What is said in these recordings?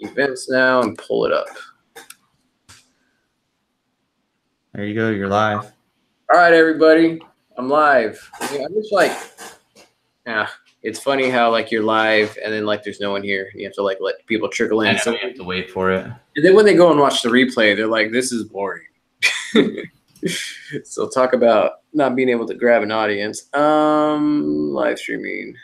events now and pull it up. There you go. You're live. All right, everybody. I'm live. Yeah, I'm just like, yeah, it's funny how like you're live and then like there's no one here. You have to like let people trickle I in. know, So, you have to wait for it. and then when they go and watch the replay, they're like, this is boring. so talk about not being able to grab an audience. Um, live streaming.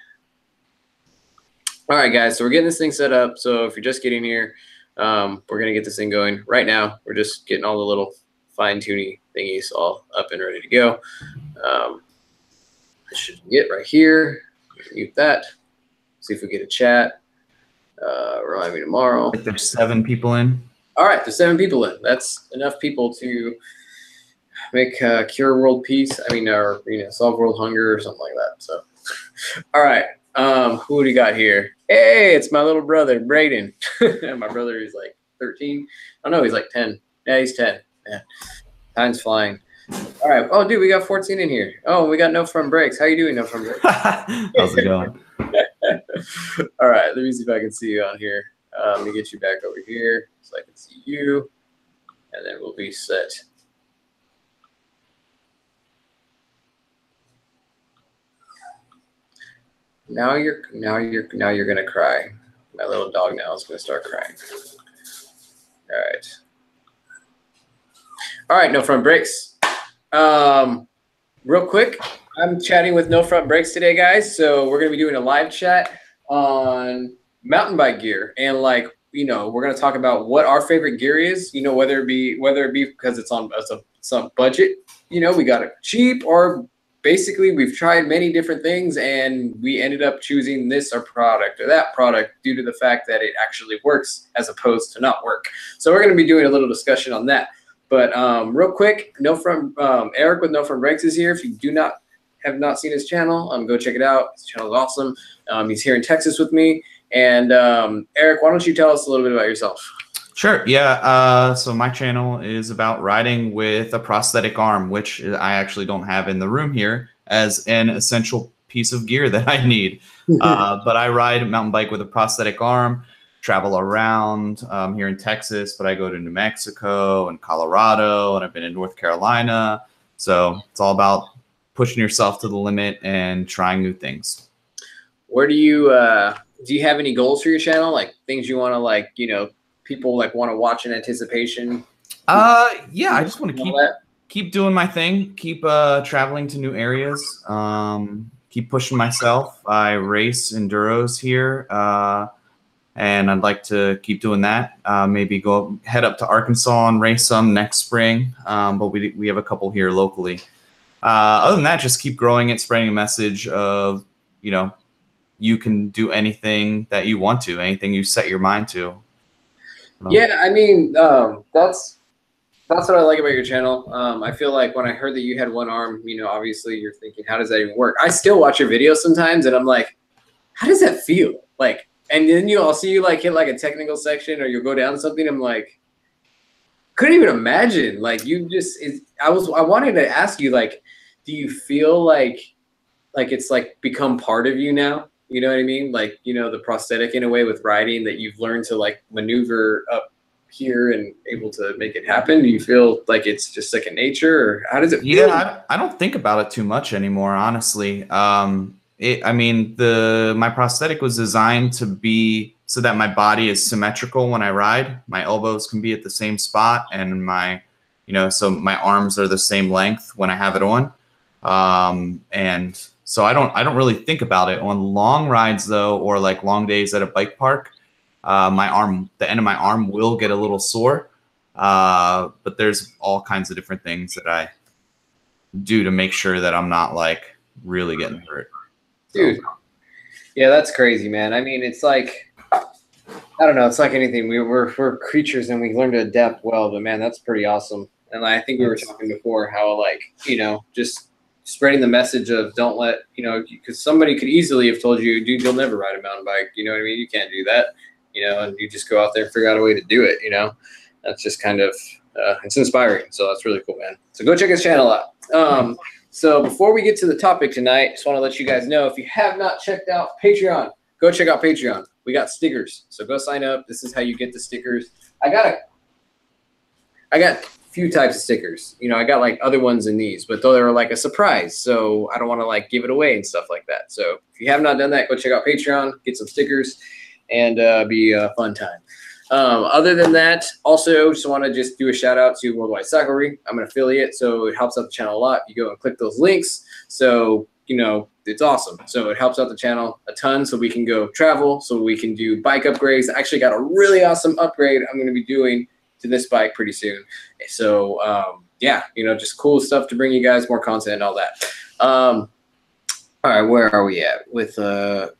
All right, guys. So we're getting this thing set up. So if you're just getting here, um, we're gonna get this thing going right now. We're just getting all the little fine tuning thingies all up and ready to go. Um, I should get right here. Mute that. See if we get a chat. Uh, remind me tomorrow. Like there's seven people in. All right, there's seven people in. That's enough people to make uh, cure world peace. I mean, or you know, solve world hunger or something like that. So, all right, um, who do you got here? Hey, it's my little brother, Braden. my brother is like 13. I don't know, he's like 10. Yeah, he's 10. Yeah, time's flying. All right. Oh, dude, we got 14 in here. Oh, we got no front brakes. How you doing, no front brakes? How's it going? All right, let me see if I can see you on here. Uh, let me get you back over here so I can see you, and then we'll be set. Now you're now you're now you're gonna cry. My little dog now is gonna start crying. All right. All right, no front brakes. Um, real quick, I'm chatting with No Front Brakes today, guys. So we're gonna be doing a live chat on mountain bike gear and like you know we're gonna talk about what our favorite gear is. You know whether it be whether it be because it's on it's a some budget. You know we got it cheap or basically we've tried many different things and we ended up choosing this or product or that product due to the fact that it actually works as opposed to not work. So we're gonna be doing a little discussion on that. But um, real quick, no from um, Eric with No Front Brakes is here. If you do not have not seen his channel, um, go check it out. His channel is awesome. Um, he's here in Texas with me. And um, Eric, why don't you tell us a little bit about yourself? Sure. Yeah. Uh, so my channel is about riding with a prosthetic arm, which I actually don't have in the room here as an essential piece of gear that I need. Uh, but I ride a mountain bike with a prosthetic arm, travel around um, here in Texas, but I go to New Mexico and Colorado, and I've been in North Carolina. So it's all about pushing yourself to the limit and trying new things. Where do you uh, do you have any goals for your channel? Like things you want to like, you know, people like want to watch in anticipation? Uh, yeah, I just want to keep keep doing my thing, keep uh, traveling to new areas, um, keep pushing myself. I race enduros here, uh, and I'd like to keep doing that. Uh, maybe go head up to Arkansas and race some next spring. Um, but we we have a couple here locally. Uh, other than that, just keep growing it, spreading a message of you know you can do anything that you want to, anything you set your mind to. Um, Yeah, I mean, um, that's that's what I like about your channel. Um, I feel like when I heard that you had one arm, you know, obviously you're thinking, how does that even work? I still watch your videos sometimes, and I'm like, how does that feel? Like, and then you, I'll see you like hit like a technical section, or you'll go down something. I'm like, couldn't even imagine. Like, you just, it, I was, I wanted to ask you, like, do you feel like, like it's like become part of you now? You know what I mean? Like, you know, the prosthetic in a way with riding that you've learned to like maneuver up here and able to make it happen. Do you feel like it's just second nature or how does it feel? Yeah, I, I don't think about it too much anymore, honestly. Um, it, I mean, the my prosthetic was designed to be so that my body is symmetrical when I ride. My elbows can be at the same spot, and my, you know, so my arms are the same length when I have it on. Um, and so I don't I don't really think about it on long rides though, or like long days at a bike park. Uh, my arm, the end of my arm will get a little sore. Uh, but there's all kinds of different things that I do to make sure that I'm not like really getting hurt. Dude. Yeah, that's crazy, man. I mean, it's like I don't know. It's like anything. We, we're we're creatures and we learn to adapt well. But man, that's pretty awesome. And I think we were talking before how like you know just spreading the message of don't let you know because somebody could easily have told you, dude, you'll never ride a mountain bike. You know what I mean? You can't do that. You know, and you just go out there and figure out a way to do it. You know, that's just kind of uh, it's inspiring. So that's really cool, man. So go check his channel out. Um, so before we get to the topic tonight, just want to let you guys know if you have not checked out Patreon, go check out Patreon. we got stickers. So go sign up. This is how you get the stickers. I got a, I got few types of stickers. You know, I got like other ones in these, but though they were like a surprise, so I don't want to like give it away and stuff like that. So if you have not done that, go check out Patreon, get some stickers, and uh, be a fun time. Um, other than that, also just want to just do a shout out to Worldwide Cyclery. I'm an affiliate, so it helps out the channel a lot. You go and click those links. So, you know, it's awesome. So it helps out the channel a ton so we can go travel, so we can do bike upgrades. I actually got a really awesome upgrade I'm going to be doing to this bike pretty soon. So, um, yeah, you know, just cool stuff to bring you guys more content and all that. Um, all right, where are we at with uh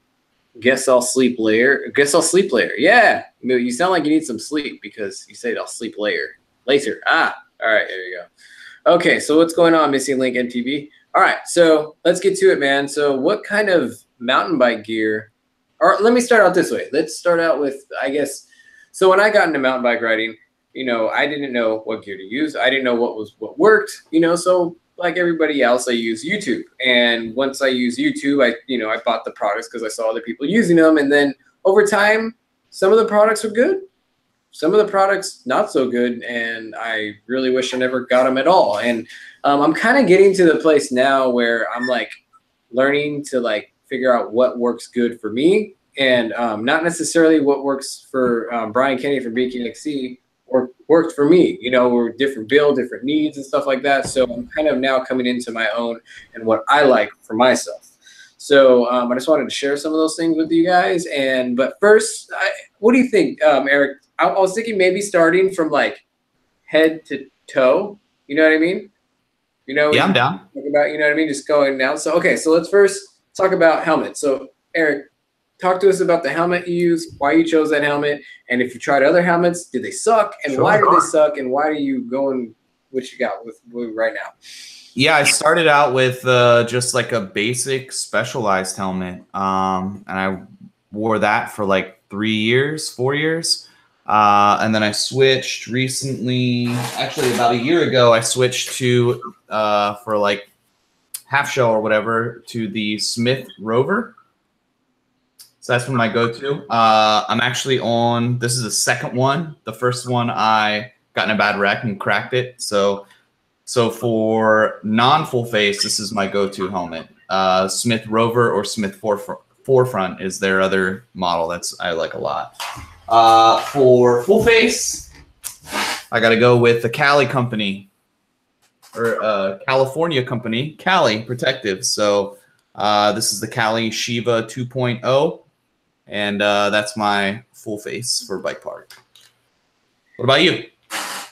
Guess I'll sleep later. Guess I'll sleep later. Yeah, you sound like you need some sleep because you said I'll sleep later. Later. Ah, all right. There you go. Okay, so what's going on, Missing Link MTB? All right, so let's get to it, man. So, what kind of mountain bike gear? Or let me start out this way. Let's start out with, I guess. So when I got into mountain bike riding, you know, I didn't know what gear to use. I didn't know what was what worked. You know, so like everybody else, I use YouTube. And once I use YouTube, I you know I bought the products because I saw other people using them. And then over time, some of the products were good, some of the products not so good, and I really wish I never got them at all. And um, I'm kind of getting to the place now where I'm like learning to like figure out what works good for me and um, not necessarily what works for um, Brian Kennedy from BKXC worked worked for me. You know, we're different build, different needs, and stuff like that. So I'm kind of now coming into my own and what I like for myself. So um, I just wanted to share some of those things with you guys. And but first, I, what do you think, um, Eric? I, I was thinking maybe starting from like head to toe. You know what I mean? You know? Yeah, I'm down. About you know what I mean? Just going down. So okay, so let's first talk about helmets. So Eric, talk to us about the helmet you use, why you chose that helmet, and if you tried other helmets, did they suck, and sure. why did they suck, and why are you going what you got with, with right now? Yeah, I started out with uh, just like a basic specialized helmet, um, and I wore that for like three years, four years. Uh, and then I switched recently, actually about a year ago, I switched to uh, for like half shell or whatever to the Smith Rover. So that's one I go to. Uh, I'm actually on. This is the second one. The first one I got in a bad wreck and cracked it. So, so for non full face, this is my go-to helmet. Uh, Smith Rover or Smith Forefront is their other model. That's I like a lot. Uh, for full face, I got to go with the Cali company or uh, California company, Kali Protective. So uh, this is the Kali Shiva 2.0 and uh, that's my full face for Bike Park. What about you?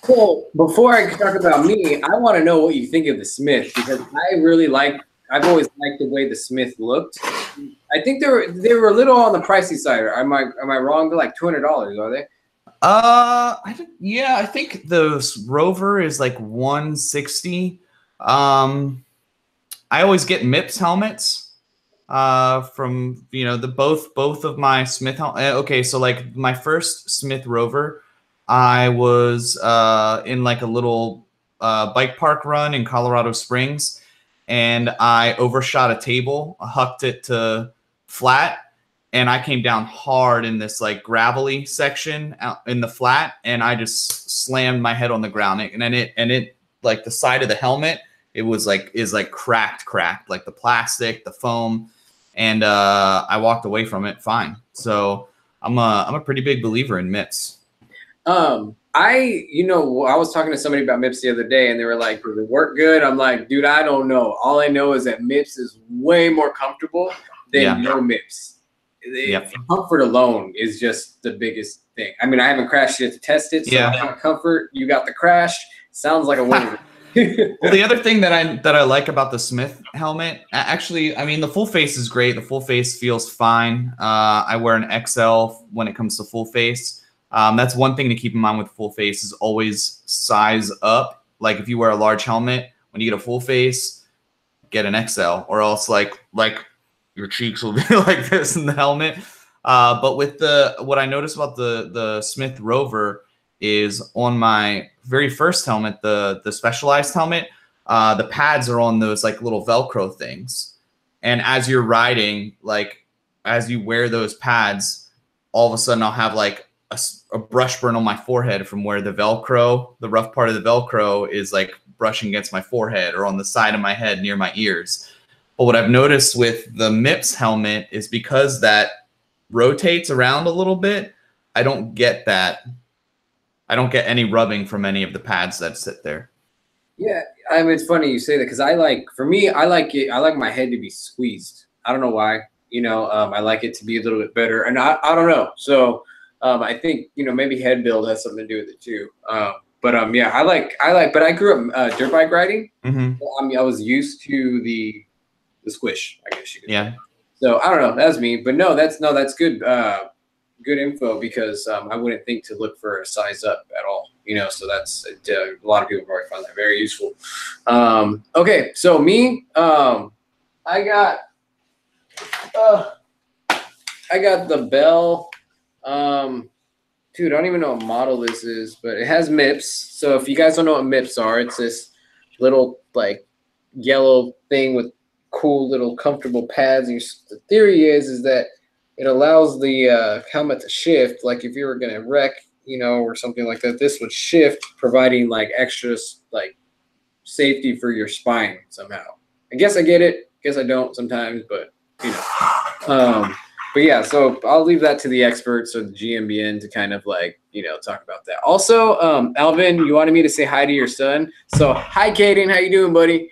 Well, before I talk about me, I want to know what you think of the Smith because I really like. I've always liked the way the Smith looked. I think they were they were a little on the pricey side. Am I am I wrong? They're like two hundred dollars, are they? Uh, I think, yeah, I think the Rover is like one sixty. Um, I always get MIPS helmets uh from you know the both both of my smith eh, okay so like my first smith rover i was uh in like a little uh bike park run in colorado springs and i overshot a table hucked it to flat and i came down hard in this like gravelly section out in the flat and i just slammed my head on the ground and then it and it like the side of the helmet it was like is like cracked cracked like the plastic the foam and uh, I walked away from it fine. So I'm a I'm a pretty big believer in MIPS. Um, I you know I was talking to somebody about MIPS the other day, and they were like, "Does it work good?" I'm like, "Dude, I don't know. All I know is that MIPS is way more comfortable than yeah. no MIPS. Yep. Comfort alone is just the biggest thing. I mean, I haven't crashed yet to test it, so yeah. comfort. You got the crash. Sounds like a winner. well, the other thing that I that I like about the Smith helmet, actually, I mean, the full face is great. The full face feels fine. Uh, I wear an XL when it comes to full face. Um, that's one thing to keep in mind with full face is always size up. Like if you wear a large helmet, when you get a full face, get an XL, or else like like your cheeks will be like this in the helmet. Uh, but with the what I noticed about the the Smith Rover is on my very first helmet, the the specialized helmet. Uh, the pads are on those like little Velcro things, and as you're riding, like as you wear those pads, all of a sudden I'll have like a brush burn on my forehead from where the Velcro, the rough part of the Velcro, is like brushing against my forehead or on the side of my head near my ears. But what I've noticed with the MIPS helmet is because that rotates around a little bit, I don't get that. I don't get any rubbing from any of the pads that sit there. Yeah, I mean it's funny you say that because I like for me I like it I like my head to be squeezed. I don't know why. You know, um, I like it to be a little bit better, and I, I don't know. So um, I think you know maybe head build has something to do with it too. Um, but um, yeah, I like I like. But I grew up uh, dirt bike riding. Mm-hmm. I mean, I was used to the the squish. I guess you could. say. Yeah. So I don't know. That's me. But no, that's no, that's good. Uh, good info because um, I wouldn't think to look for a size up at all. You know, so that's uh, a lot of people probably find that very useful. Um, okay, so me, um, I got, uh, I got the Bell. Um, dude, I don't even know what model this is, but it has MIPS. So if you guys don't know what MIPS are, it's this little like yellow thing with cool little comfortable pads. And the theory is is that it allows the uh, helmet to shift. Like if you were gonna wreck, you know, or something like that, this would shift, providing like extra like safety for your spine somehow. I guess I get it. I Guess I don't sometimes, but you know. Um, but yeah, so I'll leave that to the experts or the GMBN to kind of like you know talk about that. Also, um, Alvin, you wanted me to say hi to your son, so hi, Kaden. how you doing, buddy?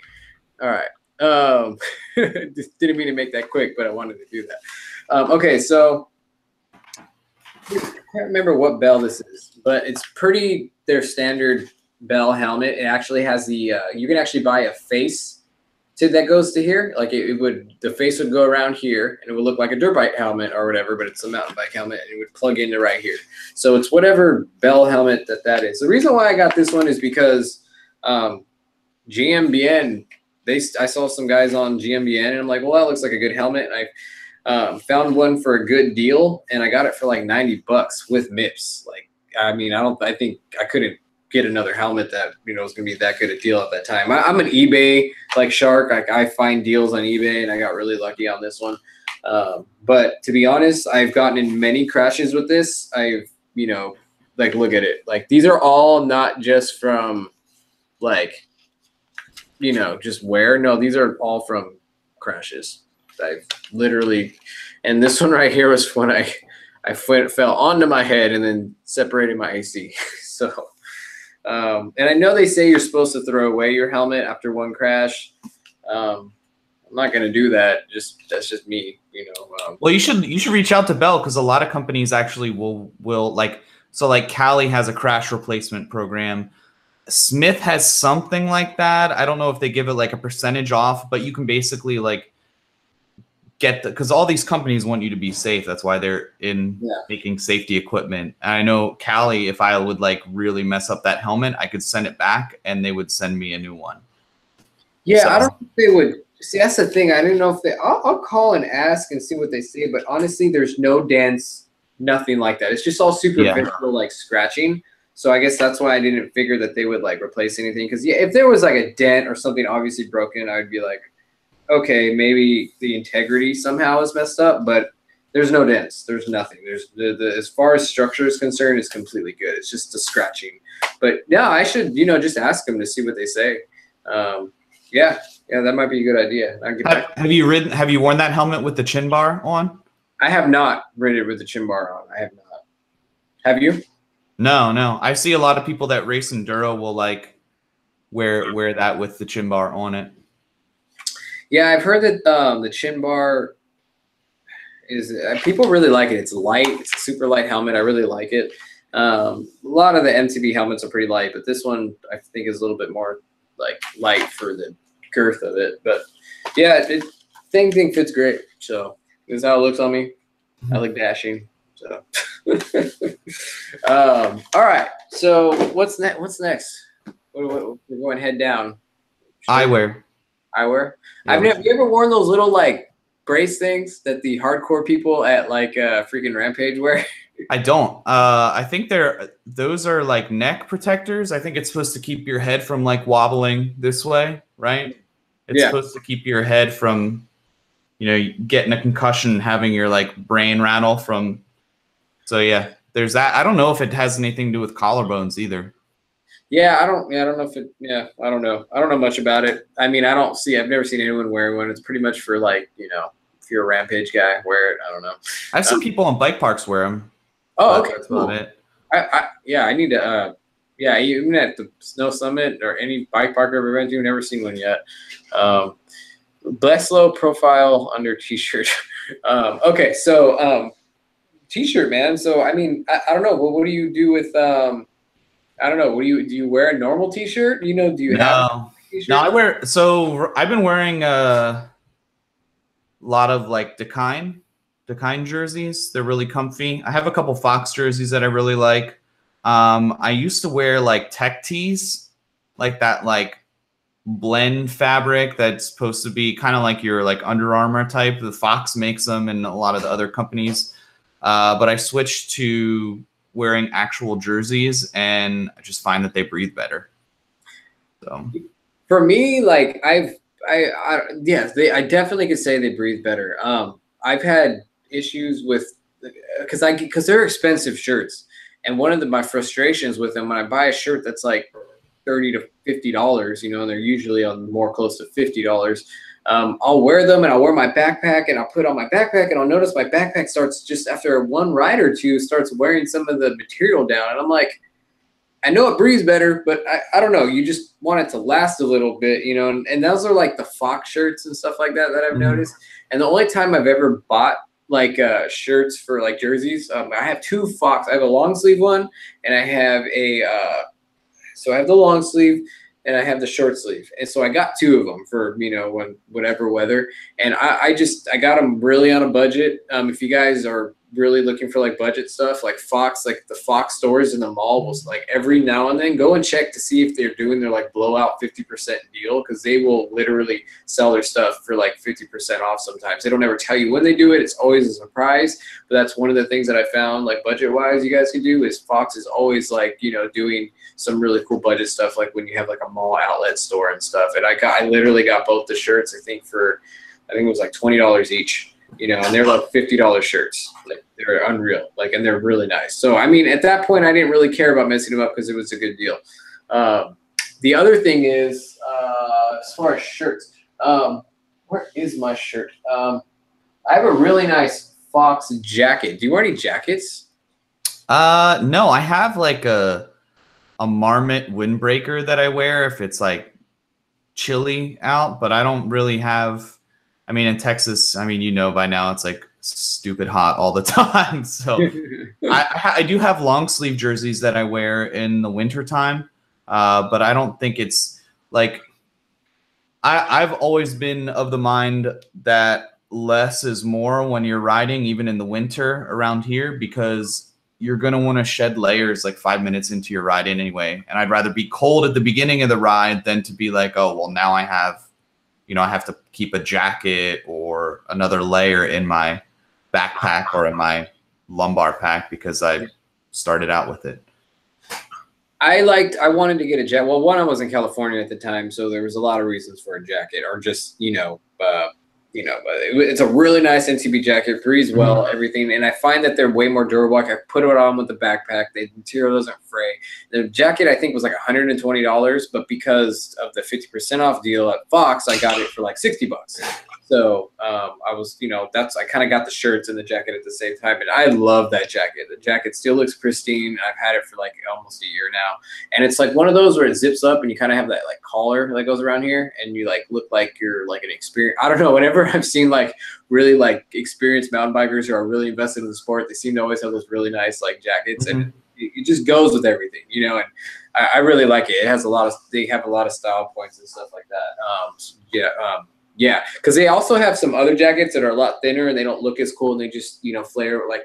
All right. Um, didn't mean to make that quick, but I wanted to do that. Um, okay, so I can't remember what bell this is, but it's pretty their standard bell helmet. It actually has the uh, you can actually buy a face to that goes to here. Like it, it would the face would go around here and it would look like a dirt bike helmet or whatever, but it's a mountain bike helmet and it would plug into right here. So it's whatever bell helmet that that is. The reason why I got this one is because um, GMBN they I saw some guys on GMBN and I'm like, well, that looks like a good helmet. And I um, found one for a good deal and I got it for like 90 bucks with MIPS. Like, I mean, I don't, I think I couldn't get another helmet that, you know, was to be that good a deal at that time. I, I'm an eBay like shark. Like I find deals on eBay and I got really lucky on this one. Um, but to be honest, I've gotten in many crashes with this. I've, you know, like look at it. Like these are all not just from like, you know, just wear. No, these are all from crashes. I've literally, and this one right here was when I, I fell onto my head and then separated my AC. so, um, and I know they say you're supposed to throw away your helmet after one crash. Um, I'm not gonna do that. Just that's just me, you know. Um, Well, you should you should reach out to Bell because a lot of companies actually will will like so like Kali has a crash replacement program. Smith has something like that. I don't know if they give it like a percentage off, but you can basically like get the because all these companies want you to be safe. That's why they're in Yeah. making safety equipment. And I know Kali, if I would like really mess up that helmet, I could send it back and they would send me a new one. Yeah, I don't think they would. See, that's the thing. I didn't know if they. I'll, I'll call and ask and see what they say. But honestly, there's no dents, nothing like that. It's just all superficial, like scratching. So I guess that's why I didn't figure that they would like replace anything. Because yeah, if there was like a dent or something obviously broken, I would be like, okay, maybe the integrity somehow is messed up. But there's no dents. There's nothing. There's the, the as far as structure is concerned, it's completely good. It's just the scratching. But no, I should you know just ask them to see what they say. Um, yeah, yeah, that might be a good idea. Have, have you ridden? Have you worn that helmet with the chin bar on? I have not ridden it with the chin bar on. I have not. Have you? No, no. I see a lot of people that race enduro will like wear wear that with the chin bar on it. Yeah, I've heard that um, the chin bar is uh, people really like it. It's light. It's a super light helmet. I really like it. Um, a lot of the MTB helmets are pretty light, but this one I think is a little bit more like light for the girth of it. But yeah, it thing thing fits great. So this is how it looks on me. I like dashing. So um, all right. So what's next? What's next? What, what, we're going head down. Eyewear. Eyewear. I've never. You ever worn those little like brace things that the hardcore people at like uh, freaking Rampage wear? I don't. Uh, I think they're those are like neck protectors. I think it's supposed to keep your head from like wobbling this way, right? It's Yeah. supposed to keep your head from, you know, getting a concussion, and having your like brain rattle from So yeah, there's that. I don't know if it has anything to do with collarbones either. Yeah, I don't. Yeah, I don't know if it. Yeah, I don't know. I don't know much about it. I mean, I don't see. I've never seen anyone wearing one. It's pretty much for like you know, if you're a rampage guy, wear it. I don't know. I've seen um, people on bike parks wear them. Oh, okay. That's cool. about it. I, I, yeah, I need to. Uh, yeah, even at the Snow Summit or any bike park I've ever been to, never seen one yet. Um, Bless low profile under t-shirt. um, okay, so um, t-shirt, man. So I mean, I, I don't know. What, what do you do with? Um, I don't know. What do you do? You wear a normal t-shirt? You know? Do you no. have? No, I wear. So I've been wearing a lot of like Dakine, Dakine jerseys. They're really comfy. I have a couple Fox jerseys that I really like. Um, I used to wear like tech tees, like that, like blend fabric that's supposed to be kind of like your like Under Armour type. The Fox makes them, and a lot of the other companies. Uh, but I switched to wearing actual jerseys, and I just find that they breathe better. So, for me, like I've, I, I yes, they, I definitely could say they breathe better. Um, I've had issues with because I because they're expensive shirts. And one of the, my frustrations with them when I buy a shirt that's like thirty to fifty dollars, you know, and they're usually on more close to fifty dollars. Um, I'll wear them and I'll wear my backpack and I'll put on my backpack and I'll notice my backpack starts just after one ride or two starts wearing some of the material down and I'm like, I know it breathes better, but I, I don't know. You just want it to last a little bit, you know. And, and those are like the Fox shirts and stuff like that that I've mm-hmm. noticed. And the only time I've ever bought like uh, shirts for like jerseys. Um, I have two Fox. I have a long sleeve one, and I have a. Uh, so I have the long sleeve, and I have the short sleeve, and so I got two of them for you know when whatever weather. And I, I just I got them really on a budget. Um, if you guys are really looking for like budget stuff, like Fox, like the Fox stores in the mall will like every now and then go and check to see if they're doing their like blowout 50% deal because they will literally sell their stuff for like 50% off sometimes. They don't ever tell you when they do it. It's always a surprise. But that's one of the things that I found like budget wise you guys can do is Fox is always like, you know, doing some really cool budget stuff like when you have like a mall outlet store and stuff. And I got I literally got both the shirts I think for I think it was like $20 each you know, and they're like fifty dollars shirts. Like they're unreal, like, and they're really nice. So I mean, at that point, I didn't really care about messing them up because it was a good deal. Um, the other thing is, uh, as far as shirts, um, where is my shirt? Um, I have a really nice Fox jacket. Do you wear any jackets? Uh, no, I have like a a marmot windbreaker that I wear if it's like chilly out, but I don't really have I mean, in Texas, I mean, you know by now it's like stupid hot all the time. So I, I do have long sleeve jerseys that I wear in the wintertime, uh, but I don't think it's like I, I've always been of the mind that less is more when you're riding, even in the winter around here, because you're going to want to shed layers like five minutes into your ride anyway. And I'd rather be cold at the beginning of the ride than to be like, oh, well, now I have you know, I have to keep a jacket or another layer in my backpack or in my lumbar pack because I started out with it. I liked. I wanted to get a jacket. Well, one, I was in California at the time, so there was a lot of reasons for a jacket, or just you know, uh, you know, it's a really nice NCB jacket, breathes well, mm-hmm. everything. And I find that they're way more durable. Like I put it on with the backpack, the material doesn't fray. The jacket I think was like $120, but because of the 50% off deal at Fox, I got it for like 60 bucks. So um, I was, you know, that's I kind of got the shirts and the jacket at the same time, and I love that jacket. The jacket still looks pristine. I've had it for like almost a year now, and it's like one of those where it zips up and you kind of have that like collar that goes around here, and you like look like you're like an experience. I don't know. Whenever I've seen like really like experienced mountain bikers who are really invested in the sport, they seem to always have those really nice like jackets, mm-hmm. and it, it just goes with everything, you know. And I, I, really like it. It has a lot of they have a lot of style points and stuff like that. Um, yeah. Um, yeah, because they also have some other jackets that are a lot thinner and they don't look as cool and they just you know flare like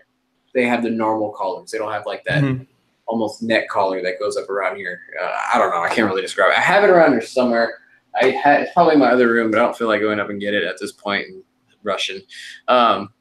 they have the normal collars. They don't have like that mm-hmm. almost neck collar that goes up around here. Uh, I don't know. I can't really describe it. I have it around here somewhere. I had it's probably in my other room, but I don't feel like going up and get it at this point and rushing. Um,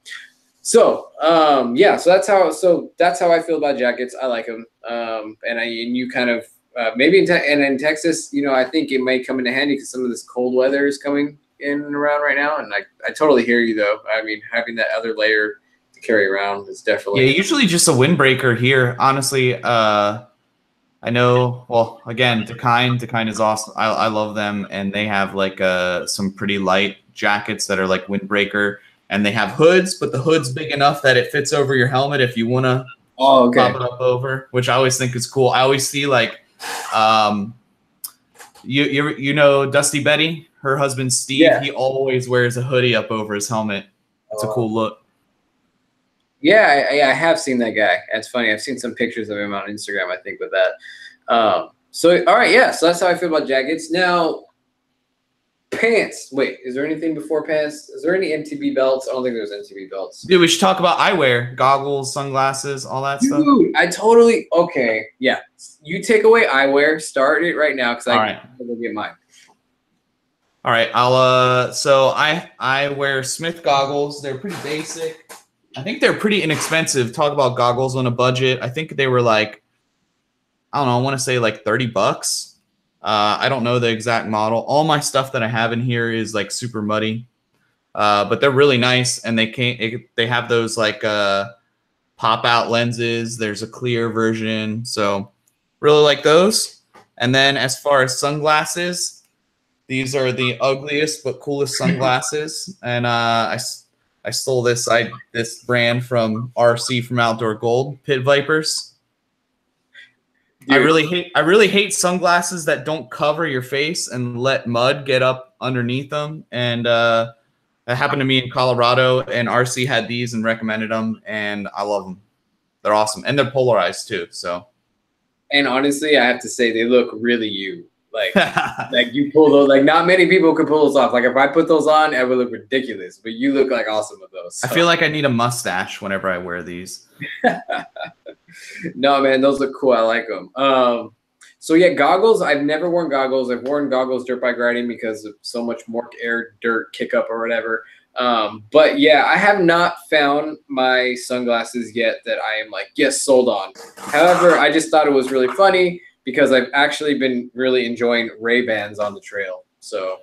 so um, yeah, so that's how so that's how I feel about jackets. I like them, um, and I and you kind of uh, maybe in te- and in Texas, you know, I think it may come into handy because some of this cold weather is coming in and around right now. And I, I totally hear you though. I mean, having that other layer to carry around. is definitely Yeah, usually just a windbreaker here. Honestly, uh, I know. Well, again, Dakine, Dakine is awesome. I, I love them, and they have like uh, some pretty light jackets that are like windbreaker, and they have hoods, but the hood's big enough that it fits over your helmet if you want to Oh, okay. pop it up over, which I always think is cool. I always see like, um, you you you know Dusty Betty, her husband Steve. Yeah. He always wears a hoodie up over his helmet. It's a Oh. cool look. Yeah, I, I have seen that guy. That's funny. I've seen some pictures of him on Instagram. I think with that. Um, so all right, yeah. So that's how I feel about jackets. Now, pants. Wait, is there anything before pants? Is there any MTB belts? I don't think there's MTB belts. Dude, we should talk about eyewear, goggles, sunglasses, all that stuff. Dude, I totally okay. Yeah, you take away eyewear. Start it right now because I right. will get mine. All right, I'll uh so I I wear Smith goggles. They're pretty basic. I think they're pretty inexpensive. Talk about goggles on a budget. I think they were like I don't know, I want to say like 30 bucks. Uh I don't know the exact model. All my stuff that I have in here is like super muddy. Uh but they're really nice and they can't they have those like uh pop out lenses. There's a clear version. So really like those. And then as far as sunglasses, these are the ugliest but coolest sunglasses, and uh, I I stole this I this brand from RC from Outdoor Gold Pit Vipers. I really hate I really hate sunglasses that don't cover your face and let mud get up underneath them. And uh, that happened to me in Colorado, and RC had these and recommended them, and I love them. They're awesome, and they're polarized too. So and honestly, I have to say they look really you. Like like you pull those. Like not many people can pull those off. Like if I put those on, it would look ridiculous. But you look like awesome with those. I feel like I need a mustache whenever I wear these. no, man, those look cool. I like them. Um, so yeah, goggles. I've never worn goggles. I've worn goggles dirt bike riding because of so much more air, dirt, kick up, or whatever. Um, but yeah, I have not found my sunglasses yet that I am like, yes, sold on. However, I just thought it was really funny because I've actually been really enjoying Ray Bans on the trail. So,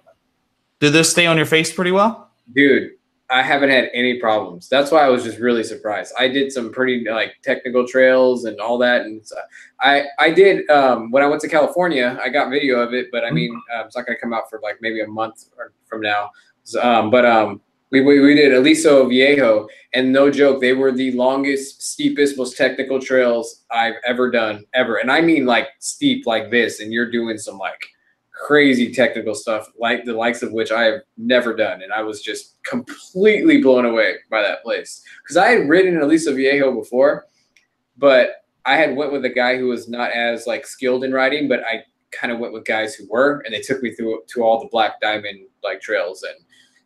Did this stay on your face pretty well? dude, I haven't had any problems. That's why I was just really surprised. I did some pretty like technical trails and all that, and so I I did um, when I went to California. I got video of it, but I mean, uh, it's not gonna come out for like maybe a month or from now. So, um, but um, we, we we did Aliso Viejo, and no joke, they were the longest, steepest, most technical trails I've ever done ever, and I mean like steep like this, and you're doing some like crazy technical stuff like the likes of which I have never done. And I was just completely blown away by that place. Because I had ridden Aliso Viejo before, but I had went with a guy who was not as like skilled in riding, but I kind of went with guys who were, and they took me through to all the black diamond like trails and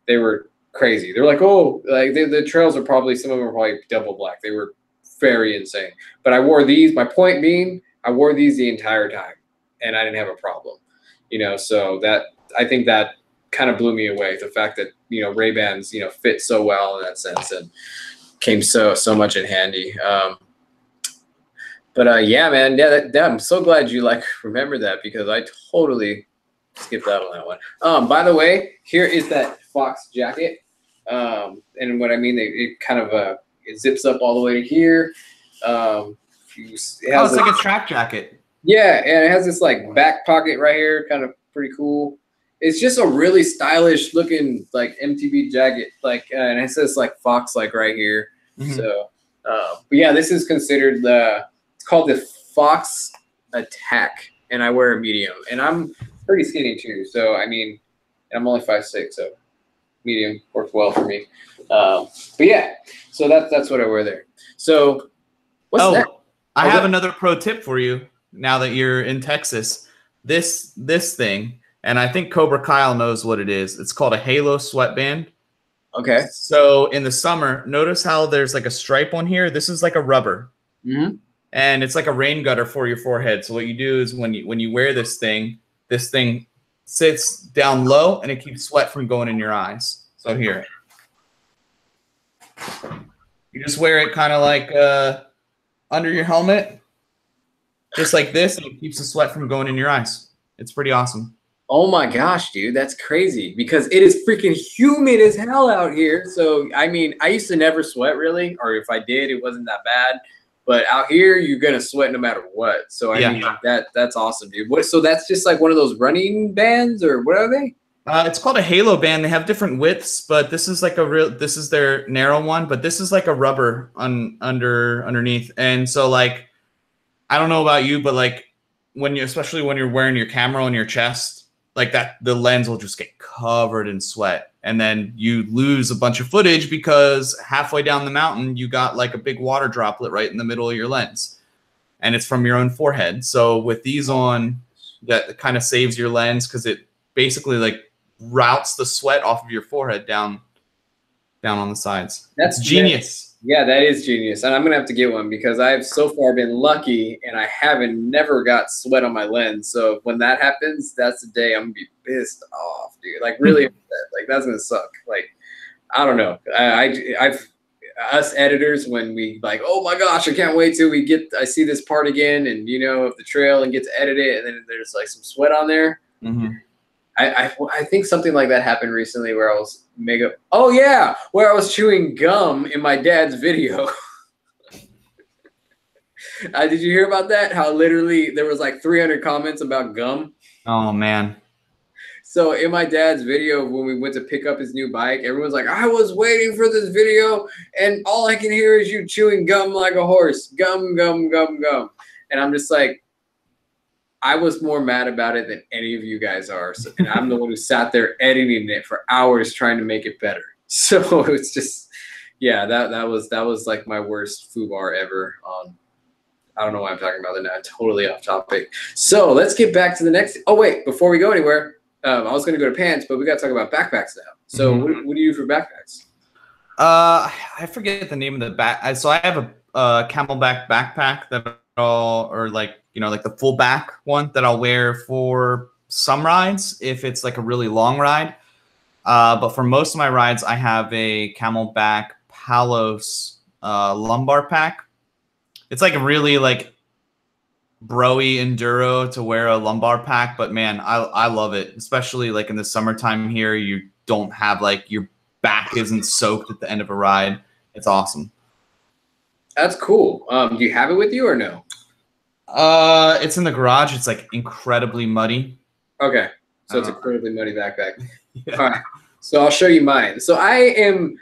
they were crazy. They're like, oh, like the, trails are probably some of them are probably double black. They were very insane. But I wore these. My point being, I wore these the entire time, and I didn't have a problem you know so that i think that kind of blew me away the fact that you know ray bans you know fit so well in that sense and came so so much in handy um but uh yeah man yeah, that, i'm so glad you like remember that because i totally skipped out on that one um by the way here is that fox jacket um and what i mean it, it kind of uh it zips up all the way to here um you, it Oh, it's a- like a track jacket. yeah, and it has this like back pocket right here, kind of pretty cool. It's just a really stylish looking like MTB jacket, like, uh, and it says like Fox like right here. Mhm. So, uh, but yeah, this is considered the. It's called the Fox Attack, and I wear a medium, and I'm pretty skinny too. So I mean, I'm only five six, so medium works well for me. Um, but yeah, so that's that's what I wear there. So what's oh, that? I Oh, have that- another pro tip for you now that you're in Texas. This this thing, and I think Cobra Kyle knows what it is. It's called a Halo sweatband. Okay. So in the summer, notice how there's like a stripe on here. This is like a rubber, Mm-hmm. and it's like a rain gutter for your forehead. So what you do is when you when you wear this thing, this thing sits down low and it keeps sweat from going in your eyes. So here, you just wear it kind of like uh, under your helmet, just like this, and it keeps the sweat from going in your eyes. It's pretty awesome. Oh my gosh, dude, that's crazy because it is freaking humid as hell out here. So, I mean, I used to never sweat really, or if I did, it wasn't that bad. But out here, you're gonna sweat no matter what. So I Yeah. mean, that that's awesome, dude. What? So that's just like one of those running bands, or what are they? Uh, it's called a halo band. They have different widths, but this is like a real. This is their narrow one, but this is like a rubber on under underneath. And so like, I don't know about you, but like when you, especially when you're wearing your camera on your chest, like that, the lens will just get covered in sweat, and then you lose a bunch of footage because halfway down the mountain you got like a big water droplet right in the middle of your lens, and it's from your own forehead. So with these on, that kind of saves your lens because it basically like routes the sweat off of your forehead down down on the sides. That's It's genius. Yeah, that is genius, and I'm gonna have to get one because I've so far been lucky, and I haven't never got sweat on my lens. So when that happens, that's the day I'm gonna be pissed off, dude. Like really. Like that's gonna suck. Like I don't know. I, I I've us editors when we like, oh my gosh, I can't wait till we get. I see this part again, and you know of the trail, and get to edit it, and then there's like some sweat on there. Mhm. I, I, I think something like that happened recently where I was mega. Oh yeah, where I was chewing gum in my dad's video. uh, did you hear about that? How literally there was like 300 comments about gum. Oh man. So in my dad's video, when we went to pick up his new bike, everyone's like, "I was waiting for this video, and all I can hear is you chewing gum like a horse, gum, gum, gum, gum." And I'm just like, I was more mad about it than any of you guys are, so, and I'm the one who sat there editing it for hours trying to make it better. So it's just, yeah, that that was that was like my worst foobar ever. On, I don't know why I'm talking about that now. Totally off topic. So let's get back to the next. Oh wait, before we go anywhere, um, I was going to go to pants, but we got to talk about backpacks now. So Mhm. what, what do you do for backpacks? Uh, I forget the name of the back. So I have a uh, CamelBak backpack that Or like you know, like the full back one that I'll wear for some rides if it's like a really long ride. Uh, but for most of my rides, I have a CamelBak Palos uh, lumbar pack. It's like a really like broy enduro to wear a lumbar pack, but man, I I love it, especially like in the summertime here. You don't have like your back isn't soaked at the end of a ride. It's awesome. That's cool. Um, do you have it with you or no? Uh, it's in the garage. It's like incredibly muddy. Okay, so it's Uh, incredibly muddy backpack. Yeah. All right, so I'll show you mine. So I am,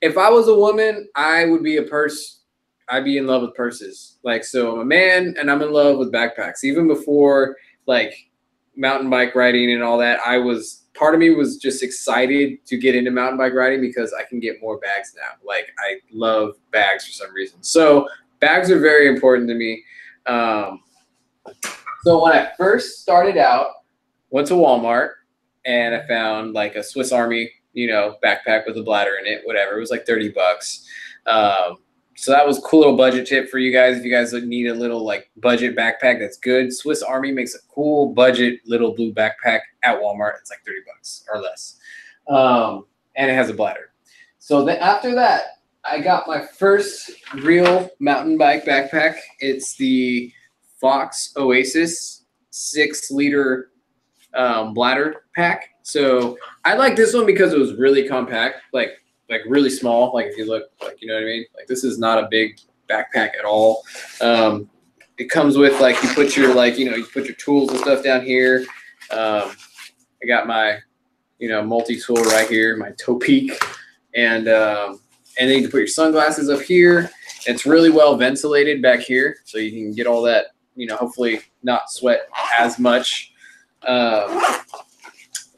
if I was a woman, I would be a purse. I'd be in love with purses. Like, so I'm a man and I'm in love with backpacks. Even before like mountain bike riding and all that, I was part of me was just excited to get into mountain bike riding because I can get more bags now. Like, I love bags for some reason. So bags are very important to me. Um, so when I first started out, went to Walmart and I found like a Swiss Army, you know, backpack with a bladder in it, whatever. It was like 30 bucks. Um, so that was a cool little budget tip for you guys. If you guys need a little like budget backpack that's good, Swiss Army makes a cool budget little blue backpack at Walmart. It's like 30 bucks or less. Um, and it has a bladder. So then after that, I got my first real mountain bike backpack. It's the Fox Oasis six liter um, bladder pack. So I like this one because it was really compact, like like really small. Like if you look, like you know what I mean. Like this is not a big backpack at all. Um, it comes with like you put your like you know you put your tools and stuff down here. Um, I got my you know multi tool right here, my Topeak, and um, and then you can put your sunglasses up here. It's really well ventilated back here, so you can get all that you know hopefully not sweat as much. Um,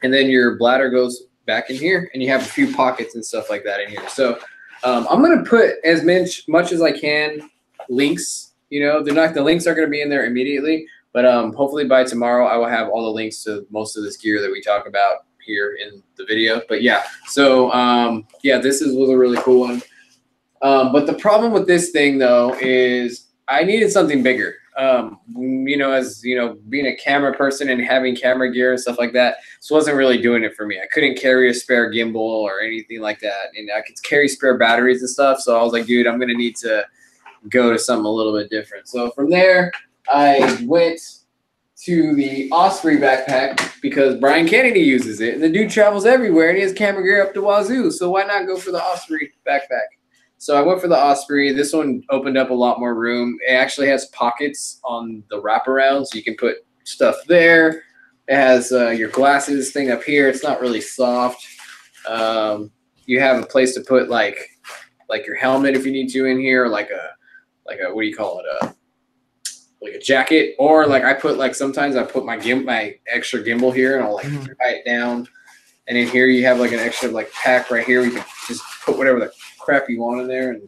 and then your bladder goes back in here, and you have a few pockets and stuff like that in here. So um, I'm gonna put as much much as I can links. You know, they're not the links are gonna be in there immediately, but um, hopefully by tomorrow I will have all the links to most of this gear that we talk about here in the video. But yeah, so um, yeah, this is was a really cool one. Um, but the problem with this thing though is I needed something bigger. Um, you know, as you know, being a camera person and having camera gear and stuff like that, this wasn't really doing it for me. I couldn't carry a spare gimbal or anything like that, and I could carry spare batteries and stuff. So I was like, dude, I'm gonna need to go to something a little bit different. So from there, I went to the Osprey backpack because Brian Kennedy uses it, and the dude travels everywhere, and he has camera gear up to wazoo. So why not go for the Osprey backpack? So I went for the Osprey. This one opened up a lot more room. It actually has pockets on the wraparound, so you can put stuff there. It has uh, your glasses thing up here. It's not really soft. Um, you have a place to put like like your helmet if you need to in here, like a like a what do you call it a like a jacket, or like I put like sometimes I put my gim my extra gimbal here and I'll like Mhm. tie it down. And in here you have like an extra like pack right here. You can just put whatever the crap you want in there. And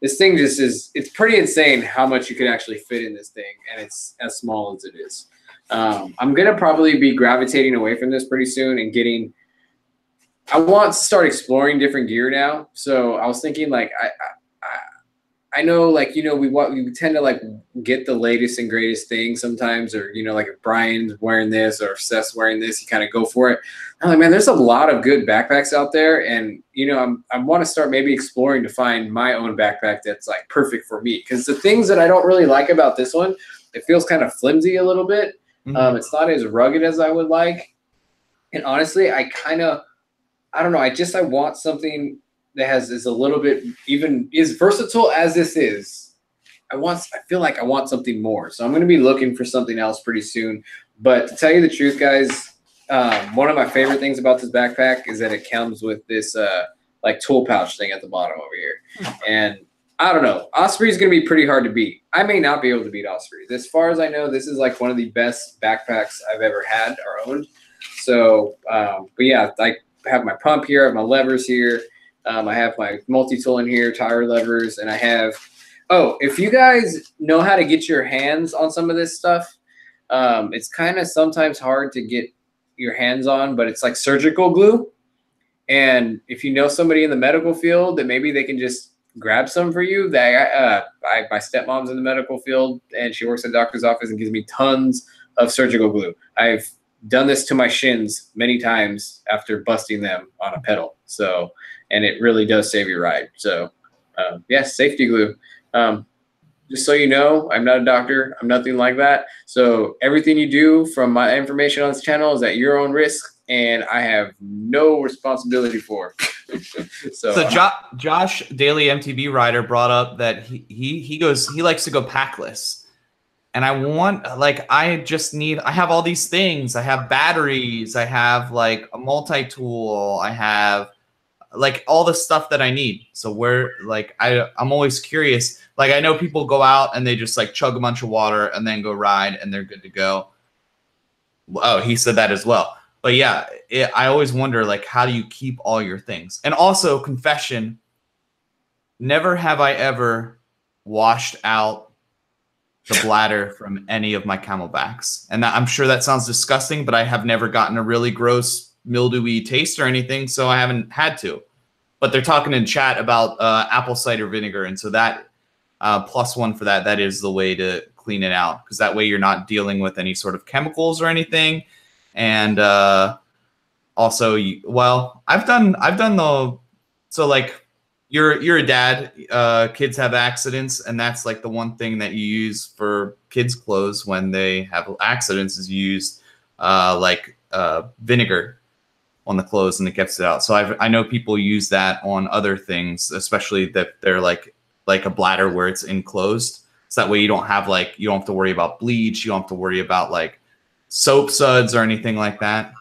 this thing just is it's pretty insane how much you can actually fit in this thing, and it's as small as it is. Um, I'm gonna probably be gravitating away from this pretty soon and getting. I want to start exploring different gear now. So I was thinking like I. I I know, like you know, we want we tend to like get the latest and greatest thing sometimes, or you know, like if Brian's wearing this or if Seth's wearing this, you kind of go for it. I'm like, man, there's a lot of good backpacks out there, and you know, I'm I want to start maybe exploring to find my own backpack that's like perfect for me. Because the things that I don't really like about this one, it feels kind of flimsy a little bit. Mhm. Um, it's not as rugged as I would like, and honestly, I kind of, I don't know. I just I want something that has is a little bit even is versatile as this is. I want. I feel like I want something more, so I'm going to be looking for something else pretty soon. But to tell you the truth, guys, um, one of my favorite things about this backpack is that it comes with this uh, like tool pouch thing at the bottom over here, and I don't know. Osprey is going to be pretty hard to beat. I may not be able to beat Osprey. As far as I know, this is like one of the best backpacks I've ever had or owned. So, um, but yeah, I have my pump here, I have my levers here, um, I have my multi tool in here, tire levers, and I have. Oh, if you guys know how to get your hands on some of this stuff, um, it's kind of sometimes hard to get your hands on, but it's like surgical glue. And if you know somebody in the medical field, that maybe they can just grab some for you. That uh, I, my stepmom's in the medical field, and she works at a doctor's office and gives me tons of surgical glue. I've done this to my shins many times after busting them on a pedal. So, and it really does save your ride. So, um, yes, safety glue. Um, just so you know, I'm not a doctor. I'm nothing like that. So everything you do from my information on this channel is at your own risk, and I have no responsibility for. so, So jo- Josh Daily MTB rider brought up that he, he he goes he likes to go packless. And I want like I just need I have all these things. I have batteries, I have like a multi-tool, I have like all the stuff that I need. So where like I I'm always curious. Like I know people go out and they just like chug a bunch of water and then go ride and they're good to go. Oh, he said that as well. But yeah, it, I always wonder like how do you keep all your things? And also confession, never have I ever washed out the bladder from any of my CamelBaks. And that, I'm sure that sounds disgusting, but I have never gotten a really gross mildewy taste or anything, so I haven't had to. But they're talking in chat about uh, apple cider vinegar, and so that uh, plus one for that. That is the way to clean it out because that way you're not dealing with any sort of chemicals or anything. And uh, also, you, well, I've done I've done the so like you're you're a dad. Uh, kids have accidents, and that's like the one thing that you use for kids' clothes when they have accidents is you use uh, like uh, vinegar on the clothes and it gets it out. So I've, I know people use that on other things, especially that they're like like a bladder where it's enclosed. So that way you don't have like you don't have to worry about bleach, you don't have to worry about like soap suds or anything like that.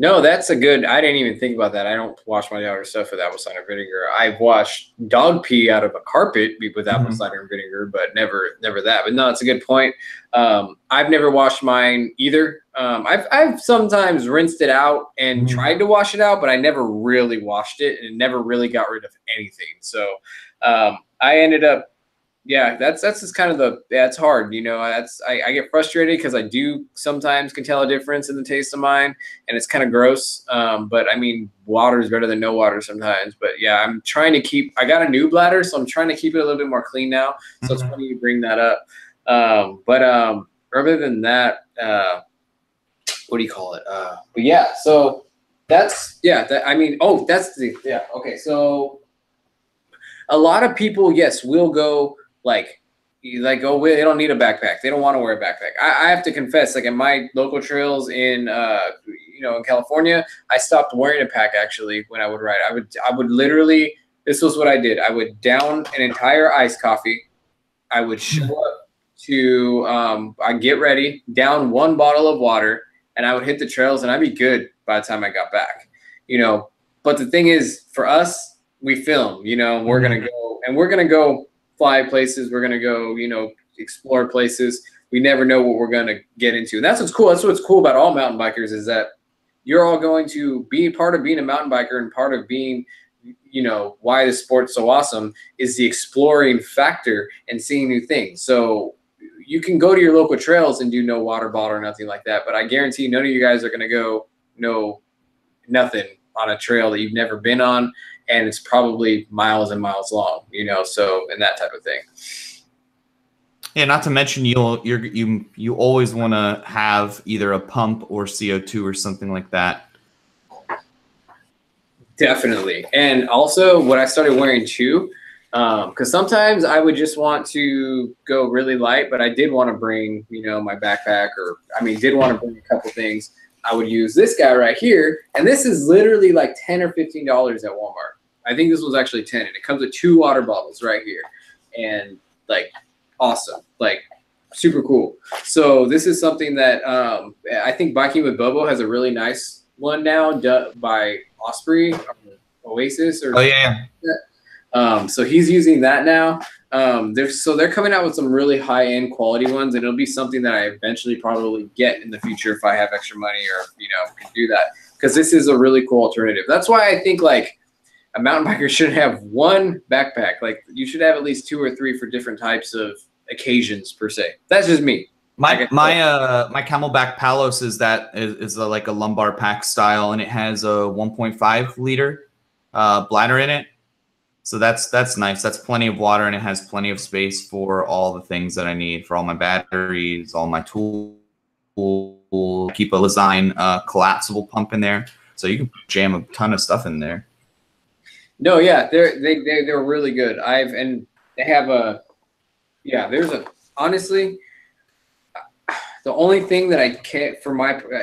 No, that's a good. I didn't even think about that. I don't wash my daughter's stuff with apple cider vinegar. I've washed dog pee out of a carpet with apple Mhm. cider vinegar, but never, never that. But no, it's a good point. Um, I've never washed mine either. Um, I've, I've sometimes rinsed it out and Mhm. tried to wash it out, but I never really washed it and it never really got rid of anything. So um, I ended up yeah, that's that's just kind of the yeah, it's hard, you know. That's I, I get frustrated because I do sometimes can tell a difference in the taste of mine, and it's kind of gross. Um, but I mean, water is better than no water sometimes. But yeah, I'm trying to keep. I got a new bladder, so I'm trying to keep it a little bit more clean now. So it's Mhm. funny you bring that up. Um, but um, other than that, uh, what do you call it? Uh, but yeah, so that's yeah. That I mean, oh, that's the yeah. Okay, so a lot of people, yes, will go like like oh they don't need a backpack. They don't want to wear a backpack. I, I have to confess like in my local trails in uh you know in california i stopped wearing a pack actually when i would ride. I would i would literally this was what i did. I would down an entire iced coffee. I would show up to um i get ready down one bottle of water and i would hit the trails and i'd be good by the time i got back you know? But the thing is for us we film you know? We're gonna go and we're gonna go fly places. We're gonna go, you know, explore places. We never know what we're gonna get into. And that's what's cool. That's what's cool about all mountain bikers is that you're all going to be part of being a mountain biker and part of being, you know, why the sport's so awesome is the exploring factor and seeing new things. So you can go to your local trails and do no water bottle or nothing like that. But I guarantee none of you guys are gonna go no nothing on a trail that you've never been on and it's probably miles and miles long, you know, so and that type of thing. Yeah, not to mention you'll you're you you always want to have either a pump or CO2 or something like that. Definitely. And also what I started wearing too, because um, sometimes I would just want to go really light, but I did want to bring, you know, my backpack or I mean did want to bring a couple things. I would use this guy right here, and this is literally like ten or fifteen dollars at Walmart. I think this was actually 10 and it comes with two water bottles right here. And like awesome. Like super cool. So this is something that um, I think Biking with Bobo has a really nice one now done by Osprey Oasis or Oh yeah. Um, so he's using that now. Um, they're so they're coming out with some really high end quality ones, and it'll be something that I eventually probably get in the future if I have extra money or you know can do that because this is a really cool alternative. That's why I think like a mountain biker shouldn't have one backpack. Like you should have at least two or three for different types of occasions per se. That's just me. My my uh my CamelBak Palos is that is, is a, like a lumbar pack style, and it has a 1.5 liter uh, bladder in it. So that's that's nice. That's plenty of water, and it has plenty of space for all the things that I need for all my batteries, all my tools. Keep a Lezyne uh, collapsible pump in there, so you can jam a ton of stuff in there. No, yeah, they're they they they're really good. I've and they have a yeah. There's a honestly, the only thing that I can't for my uh,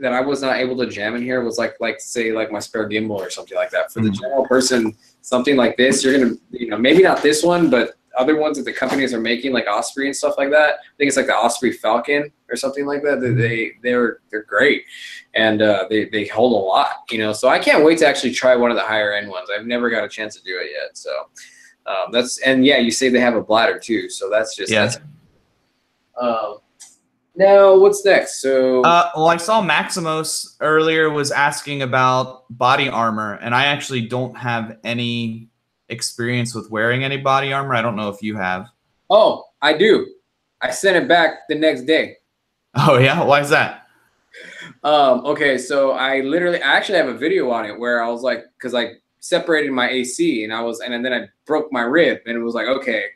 that I was not able to jam in here was like like say like my spare gimbal or something like that. For the mm-hmm. general person, something like this, you're gonna you know maybe not this one, but other ones that the companies are making, like Osprey and stuff like that. I think it's like the Osprey Falcon or something like that. They they're they're great, and uh, they they hold a lot, you know. So I can't wait to actually try one of the higher end ones. I've never got a chance to do it yet. So um, that's and yeah, you say they have a bladder too. So that's just yeah. That's, um, now what's next? So uh, well, I saw Maximos earlier was asking about body armor, and I actually don't have any experience with wearing any body armor. I don't know if you have. Oh, I do. I sent it back the next day. Oh yeah, why is that? Um, okay, so I literally, I actually have a video on it where I was like, because I separated my AC and I was, and then I broke my rib, and it was like, okay,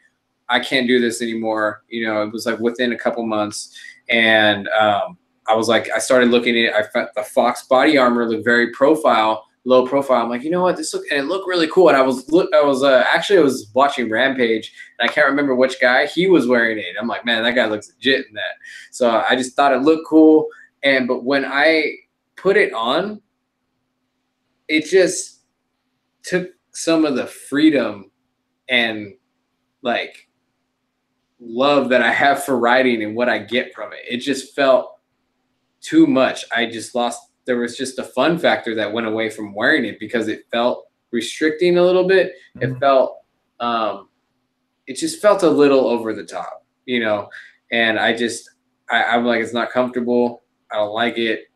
I can't do this anymore. You know, it was like within a couple months, and um, I was like, I started looking at it. I found the Fox body armor looked very profile low profile. I'm like, you know what, this look and it looked really cool. And I was look, I was uh, actually I was watching Rampage, and I can't remember which guy he was wearing it. I'm like, man, that guy looks legit in that. So I just thought it looked cool. And but when I put it on, it just took some of the freedom and like love that I have for writing and what I get from it. It just felt too much. I just lost there was just a fun factor that went away from wearing it because it felt restricting a little bit. Mm-hmm. It felt, um, it just felt a little over the top, you know. And I just, I, I'm like, it's not comfortable. I don't like it.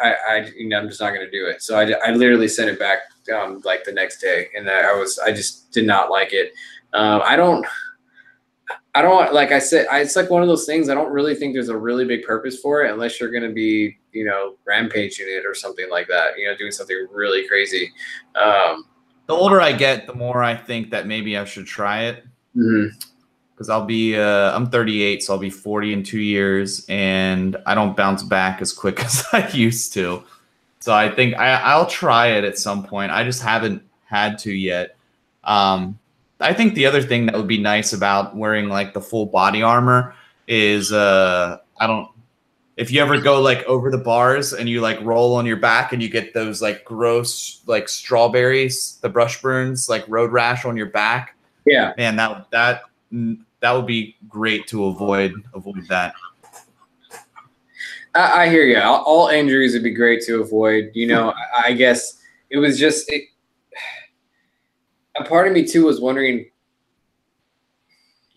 I, I you know, I'm just not going to do it. So I, I literally sent it back um, like the next day, and I was, I just did not like it. Um, I don't. I don't like I said. I, it's like one of those things. I don't really think there's a really big purpose for it unless you're going to be, you know, rampaging it or something like that. You know, doing something really crazy. Um, the older I get, the more I think that maybe I should try it. Because mm-hmm. I'll be, uh, I'm 38, so I'll be 40 in two years, and I don't bounce back as quick as I used to. So I think I, I'll try it at some point. I just haven't had to yet. Um, I think the other thing that would be nice about wearing like the full body armor is uh I don't if you ever go like over the bars and you like roll on your back and you get those like gross like strawberries, the brush burns, like road rash on your back. Yeah. Man, that that that would be great to avoid avoid that. I, I hear you. All, all, injuries would be great to avoid. You know, I, I guess it was just it, a part of me too was wondering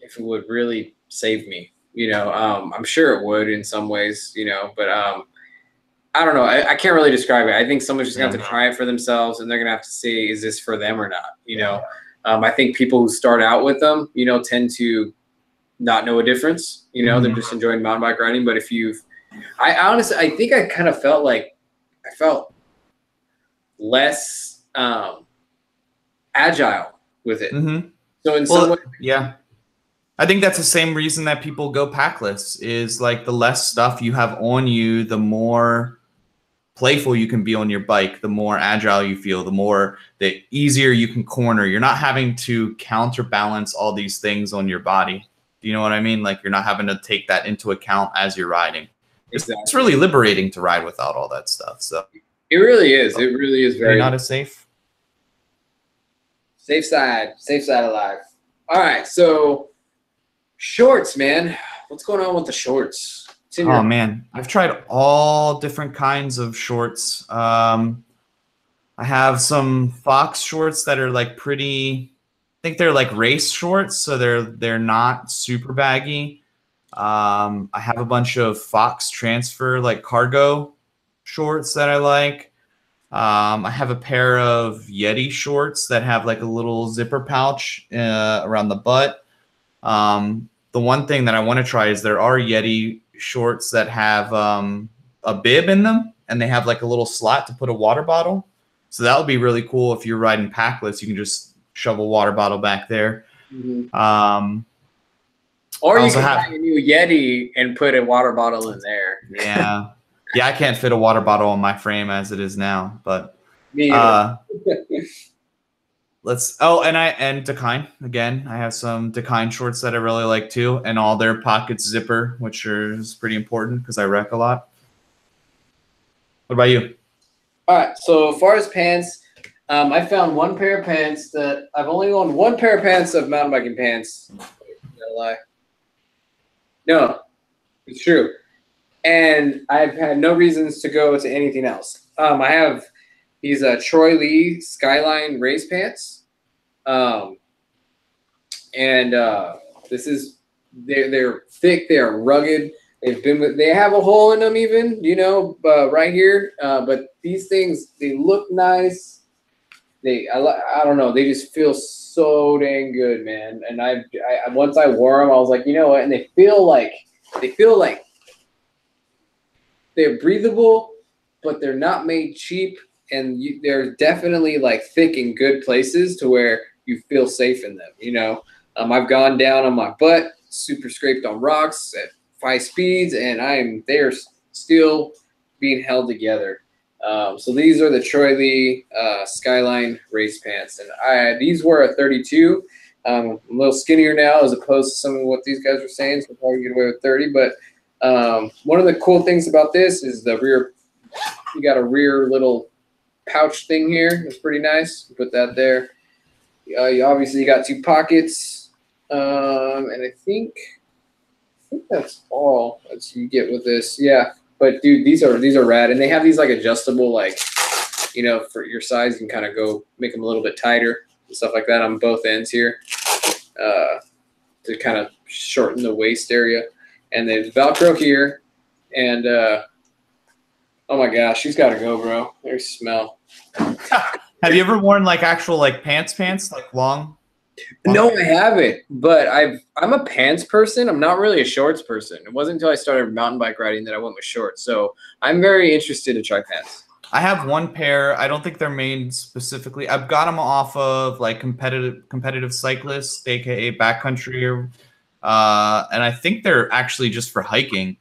if it would really save me. You know, um, I'm sure it would in some ways. You know, but um, I don't know. I, I, can't really describe it. I think someone's just gonna have to try it for themselves, and they're gonna have to see is this for them or not. You know, um, I think people who start out with them, you know, tend to not know a difference. You know, mm-hmm. they're just enjoying mountain bike riding. But if you've, I honestly, I think I kind of felt like I felt less um, agile with it. Mm-hmm. So in well, some way, yeah. I think that's the same reason that people go packless is like the less stuff you have on you, the more playful you can be on your bike, the more agile you feel, the more the easier you can corner. You're not having to counterbalance all these things on your body. Do you know what I mean? Like you're not having to take that into account as you're riding. Exactly. It's, really liberating to ride without all that stuff. So it really is. It really is very not as safe. Safe side, safe side alive. All right, so shorts, man. What's going on with the shorts? Oh man, I've tried all different kinds of shorts. Um, I have some Fox shorts that are like pretty. I think they're like race shorts, so they're they're not super baggy. Um, I have a bunch of Fox transfer like cargo shorts that I like. Um, I have a pair of Yeti shorts that have like a little zipper pouch uh, around the butt. Um, the one thing that I want to try is there are Yeti shorts that have um, a bib in them and they have like a little slot to put a water bottle. So that would be really cool if you're riding packless. You can just shove a water bottle back there. Mm-hmm. Um, or you can have, buy a new Yeti and put a water bottle in there. Yeah yeah, I can't fit a water bottle on my frame as it is now, but uh, let's. Oh, and I and Dakine again. I have some Dakine shorts that I really like too, and all their pockets zipper, which is pretty important because I wreck a lot. What about you? All right. So as far as pants, um, I found one pair of pants that I've only owned one pair of pants of mountain biking pants. No lie. No, it's true and I've had no reasons to go to anything else. Um, I have these uh, Troy Lee Skyline race pants, um, and uh, this is they're they're thick, they are rugged. They've been with, they have a hole in them even, you know, uh, right here. Uh, but these things they look nice. They I, I don't know, they just feel so dang good, man. And I, I once I wore them, I was like, you know what? And they feel like they feel like they're breathable, but they're not made cheap, and you, they're definitely like thick in good places to where you feel safe in them. You know, um, I've gone down on my butt, super scraped on rocks at five speeds, and I am they're still being held together. Um, so these are the Troy Lee uh, Skyline race pants, and I these were a 32. Um, I'm a little skinnier now as opposed to some of what these guys were saying, so probably get away with 30. But um, one of the cool things about this is the rear. You got a rear little pouch thing here. It's pretty nice. Put that there. Uh, you obviously got two pockets, um, and I think I think that's all that you get with this. Yeah, but dude, these are these are rad, and they have these like adjustable like you know for your size. You can kind of go make them a little bit tighter and stuff like that on both ends here uh, to kind of shorten the waist area and there's Velcro here, and uh, oh my gosh, she's got to go, bro. There's smell. Have you ever worn like actual like pants, pants, like long? No, I haven't. But I've I'm a pants person. I'm not really a shorts person. It wasn't until I started mountain bike riding that I went with shorts. So I'm very interested to try pants. I have one pair. I don't think they're made specifically. I've got them off of like competitive competitive cyclists, aka backcountry or uh, and I think they're actually just for hiking.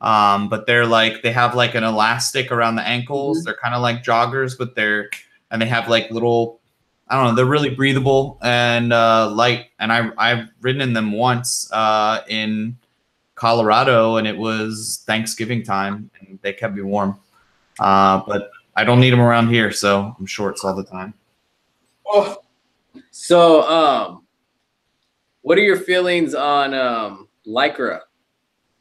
Um, but they're like they have like an elastic around the ankles. Mm-hmm. They're kind of like joggers, but they're and they have like little I don't know. They're really breathable and uh, light, and I I've ridden in them once uh, in Colorado, and it was Thanksgiving time, and they kept me warm. Uh, but I don't need them around here, so I'm shorts all the time. Oh. So, um, what are your feelings on um, lycra?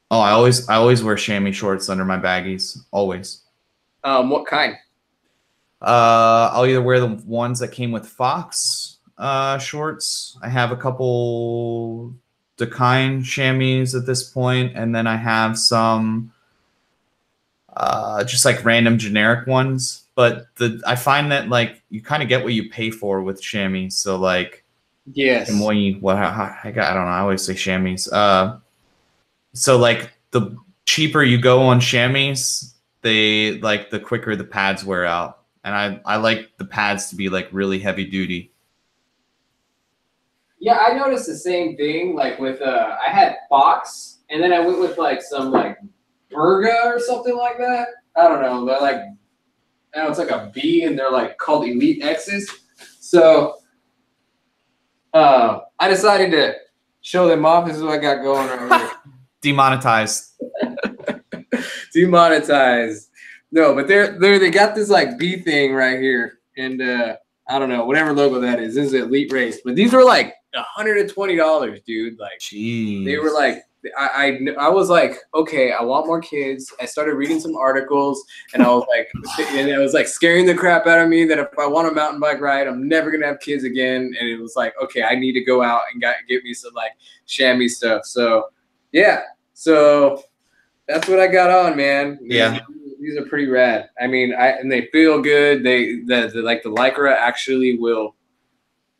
Oh, I always I always wear chamois shorts under my baggies. Always. Um, what kind? Uh, I'll either wear the ones that came with Fox uh, shorts. I have a couple Dakine chamois at this point, and then I have some uh, just like random generic ones. But the I find that like you kind of get what you pay for with chamois. So like Yes. and what you what I, I got I don't know. I always say chamois. Uh, so like the cheaper you go on chamois, they like the quicker the pads wear out. And I I like the pads to be like really heavy duty. Yeah, I noticed the same thing. Like with uh, I had Fox, and then I went with like some like Berga or something like that. I don't know. They're like, I know it's like a B, and they're like called Elite X's. So, uh, I decided to show them off. This is what I got going right here. Demonetized. Demonetized. No, but they're they're they got this like B thing right here, and uh, I don't know whatever logo that is. This is Elite Race, but these were like hundred and twenty dollars, dude. Like Jeez. they were like I, I I was like okay I want more kids. I started reading some articles and I was like and it was like scaring the crap out of me that if I want a mountain bike ride I'm never gonna have kids again. And it was like okay I need to go out and got, get me some like chamois stuff. So yeah. So that's what I got on man. Yeah. these, these are pretty rad. I mean I and they feel good. They the, the like the lycra actually will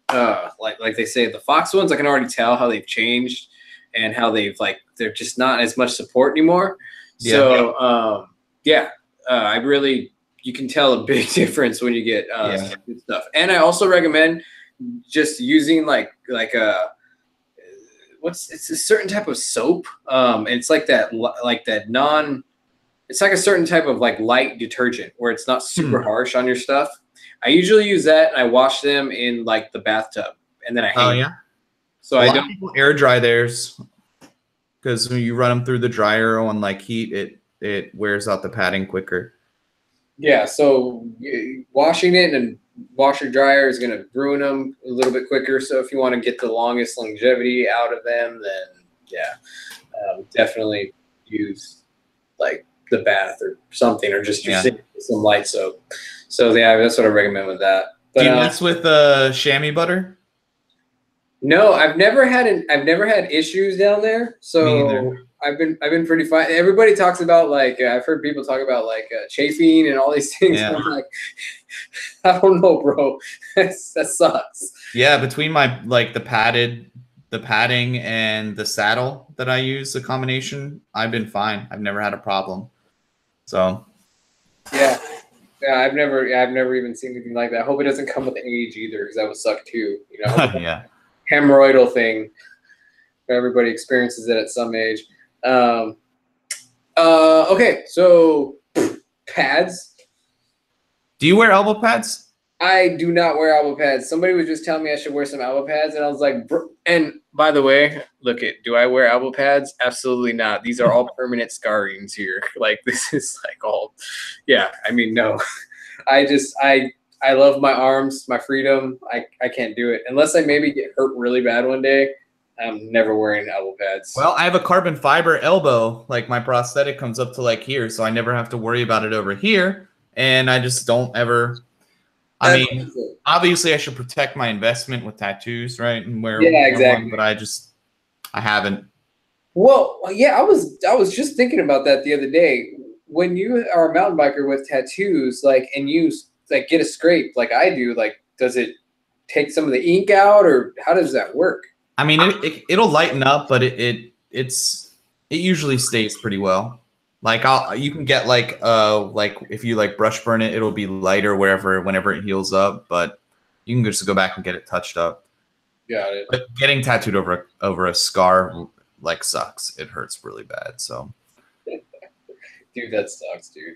uh like like they say the fox ones I can already tell how they've changed and how they've like they're just not as much support anymore. So um, yeah, uh, I really you can tell a big difference when you get uh, Yeah. good stuff. And I also recommend just using like like a what's it's a certain type of soap. Um, it's like that like that non. It's like a certain type of like light detergent where it's not super harsh on your stuff. I usually use that and I wash them in like the bathtub and then I hang. Oh them. So I don't. people air dry theirs because when you run them through the dryer on like heat, it it wears out the padding quicker. Yeah, so washing it and washer dryer is going to ruin them a little bit quicker. So if you want to get the longest longevity out of them, then yeah, um, definitely use like the bath or something, or just Yeah. some light soap. So yeah, that's what I recommend with that. But Do you uh, mess with uh, chamois butter? No, I've never had an I've never had issues down there. So. I've been I've been pretty fine. Everybody talks about like uh, I've heard people talk about like uh, chafing and all these things. Yeah. I'm like, I don't know, bro. That sucks. Yeah, between my like the padded, the padding and the saddle that I use, the combination, I've been fine. I've never had a problem. So Yeah, yeah. I've never yeah, I've never even seen anything like that. I hope it doesn't come with age either, because that would suck too. You know, yeah, hemorrhoidal thing. Everybody experiences it at some age. Um, uh, okay, so pads. do you wear elbow pads? I do not wear elbow pads. Somebody was just telling me I should wear some elbow pads, and I was like, Br-. and by the way, look it. Do I wear elbow pads? Absolutely not. These are all permanent scarrings here. Like this is like all, yeah. I mean, no. I just I I love my arms, my freedom. I I can't do it unless I maybe get hurt really bad one day. I'm never wearing elbow pads. Well, I have a carbon fiber elbow. Like my prosthetic comes up to like here, so I never have to worry about it over here, and I just don't ever. I That's- mean, obviously, I should protect my investment with tattoos, right? And wear Yeah, wear one, exactly. but I just, I haven't. Well, yeah, I was I was just thinking about that the other day. When you are a mountain biker with tattoos, like, and you like get a scrape, like I do, like, does it take some of the ink out, or how does that work? I mean, it, it it'll lighten up, but it, it it's it usually stays pretty well. Like I'll you can get like uh like if you like brush burn it, it'll be lighter wherever whenever it heals up, but you can just go back and get it touched up. Got it. But getting tattooed over over a scar like sucks. It hurts really bad. So Dude, that sucks, dude.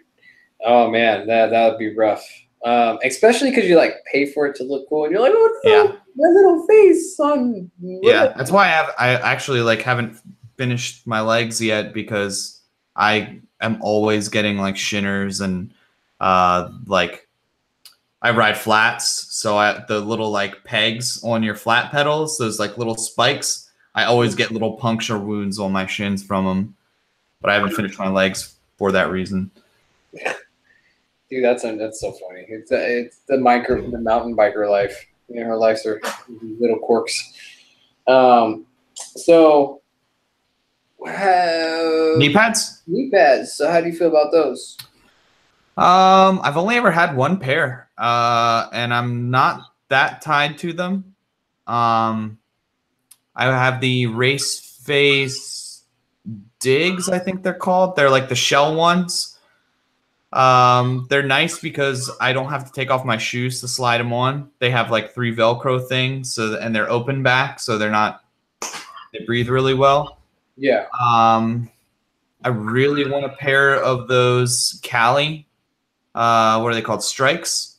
Oh man, that that would be rough. Um, especially because you like pay for it to look cool, and you're like, oh, Yeah. yeah. my little face on. Yeah, that's why I have I actually like haven't finished my legs yet because I am always getting like shinners and uh like I ride flats, so I the little like pegs on your flat pedals, those like little spikes. I always get little puncture wounds on my shins from them, but I haven't finished my legs for that reason. Dude, that's that's so funny. It's it's the micro the mountain biker life. You know, our lives are little quirks. Um, so how, Knee pads? knee pads. So how do you feel about those? Um, I've only ever had one pair, uh, and I'm not that tied to them. Um, I have the race face digs, I think they're called. They're like the shell ones. Um, they're nice because I don't have to take off my shoes to slide them on. They have like three Velcro things, so and they're open back, so they're not. They breathe really well. Yeah. Um, I really want a pair of those Kali. Uh, what are they called? Strikes.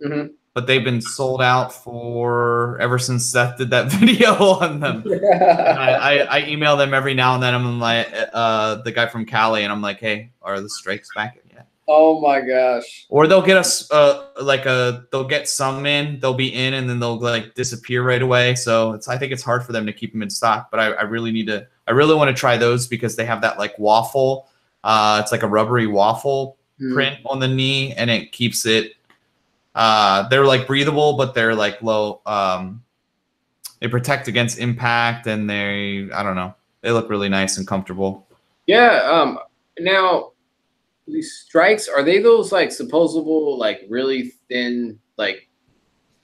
hmm But they've been sold out for ever since Seth did that video on them. I, I, I email them every now and then. I'm like, uh, the guy from Kali, and I'm like, hey, are the strikes back yet? oh my gosh. Or they'll get us, uh, like a, they'll get some in, they'll be in, and then they'll like disappear right away. So it's, I think it's hard for them to keep them in stock. But I, I really need to, I really want to try those because they have that like waffle. Uh, it's like a rubbery waffle Hmm. print on the knee, and it keeps it. Uh, they're like breathable, but they're like low. Um, they protect against impact, and they, I don't know, they look really nice and comfortable. Yeah. Um. Now, these strikes are they those like supposable like really thin like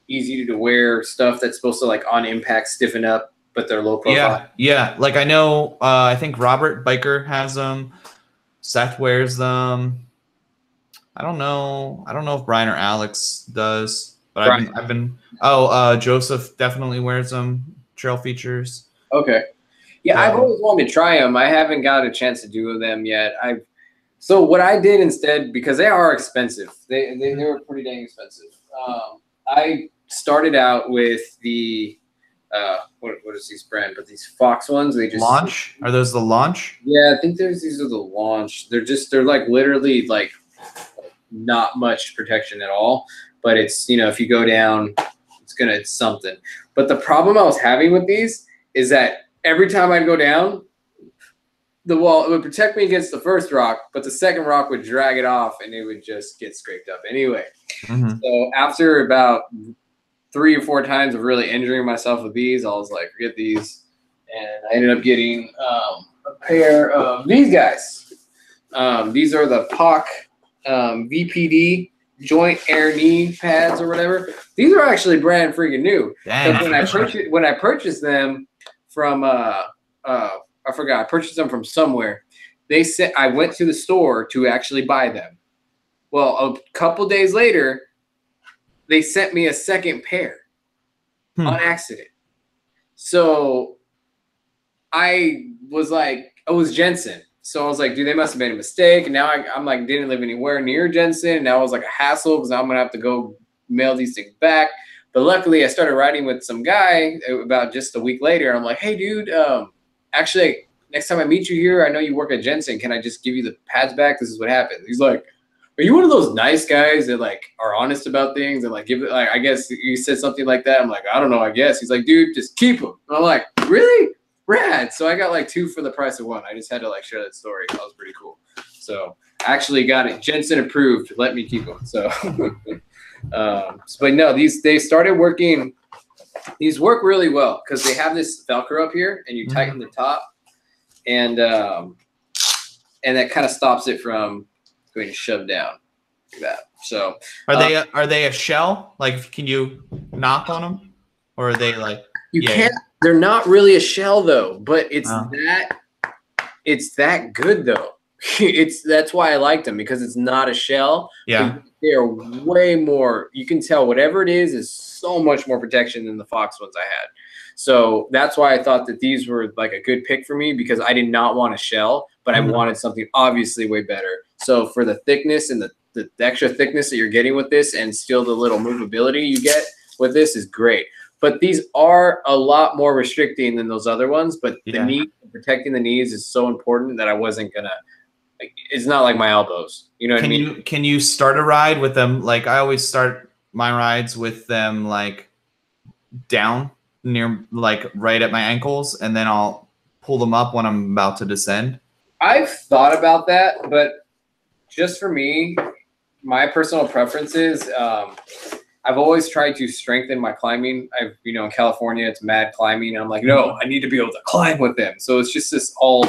easy to wear stuff that's supposed to like on impact stiffen up, but they're low profile. Yeah, yeah. Like I know, uh, I think Robert Biker has them. Seth wears them. I don't know. I don't know if Brian or Alex does, but I've been, I've been. Oh, uh, Joseph definitely wears them. Trail features. Okay. Yeah, I've Um, always wanted to try them. I haven't got a chance to do them yet. I've so what I did instead because they are expensive. They they, they were pretty dang expensive. Um, I started out with the uh, what what is these brand? But these Fox ones. They just launch? Are those the launch? Yeah, I think there's these are the launch. They're just they're like literally like not much protection at all. But it's you know if you go down, it's gonna it's something. But the problem I was having with these is that every time I'd go down, the wall it would protect me against the first rock, but the second rock would drag it off and it would just get scraped up anyway. Mhm. So after about three or four times of really injuring myself with these, I was like, forget these. And I ended up getting um, a pair of these guys. Um, these are the POC um, VPD joint air knee pads or whatever. These are actually brand freaking new. Dang. When I purchased when I purchased them from uh uh I forgot I purchased them from somewhere. They said I went to the store to actually buy them. Well, a couple days later, they sent me a second pair Hmm. on accident. So I was like, it was Jenson. So I was like, dude, they must have made a mistake. And now I, I'm like, didn't live anywhere near Jenson. Now it was like a hassle because I'm gonna have to go mail these things back. But luckily, I started writing with some guy about just a week later. I'm like, hey, dude, um, actually, next time I meet you here, I know you work at Jenson. Can I just give you the pads back? This is what happened. He's like, are you one of those nice guys that like are honest about things and like give it? Like, I guess you said something like that. I'm like, I don't know. I guess he's like, dude, just keep them. And I'm like, really? Rad. So I got like two for the price of one. I just had to like share that story. That was pretty cool. So actually got it. Jenson approved. Let me keep them. So. Um, so, but no, these they started working. These work really well because they have this Velcro up here, and you Mhm. tighten the top, and um, and that kind of stops it from going to shove down like that. So Are Uh, they a, are they a shell? Like, can you knock on them, or are they like? you Yeah. can't. They're not really a shell though, but it's Oh. that. It's that good though. it's that's why I like them because it's not a shell. Yeah. they are way more you can tell whatever it is is so much more protection than the fox ones i had so that's why i thought that these were like a good pick for me because i did not want a shell but i mm-hmm. wanted something obviously way better so for the thickness and the the, the extra thickness that you're getting with this and still the little movability you get with this is great. But these are a lot more restricting than those other ones. But Yeah. the knee protecting the knees is so important that I wasn't gonna. It's not like my elbows. You know what I Can mean? you can you start a ride with them? Like I always start my rides with them like down near like right at my ankles, and then I'll pull them up when I'm about to descend. I've thought about that, but just for me, my personal preference is um, I've always tried to strengthen my climbing. I've, you know, in California, it's mad climbing. And I'm like, no, I need to be able to climb with them. So it's just this all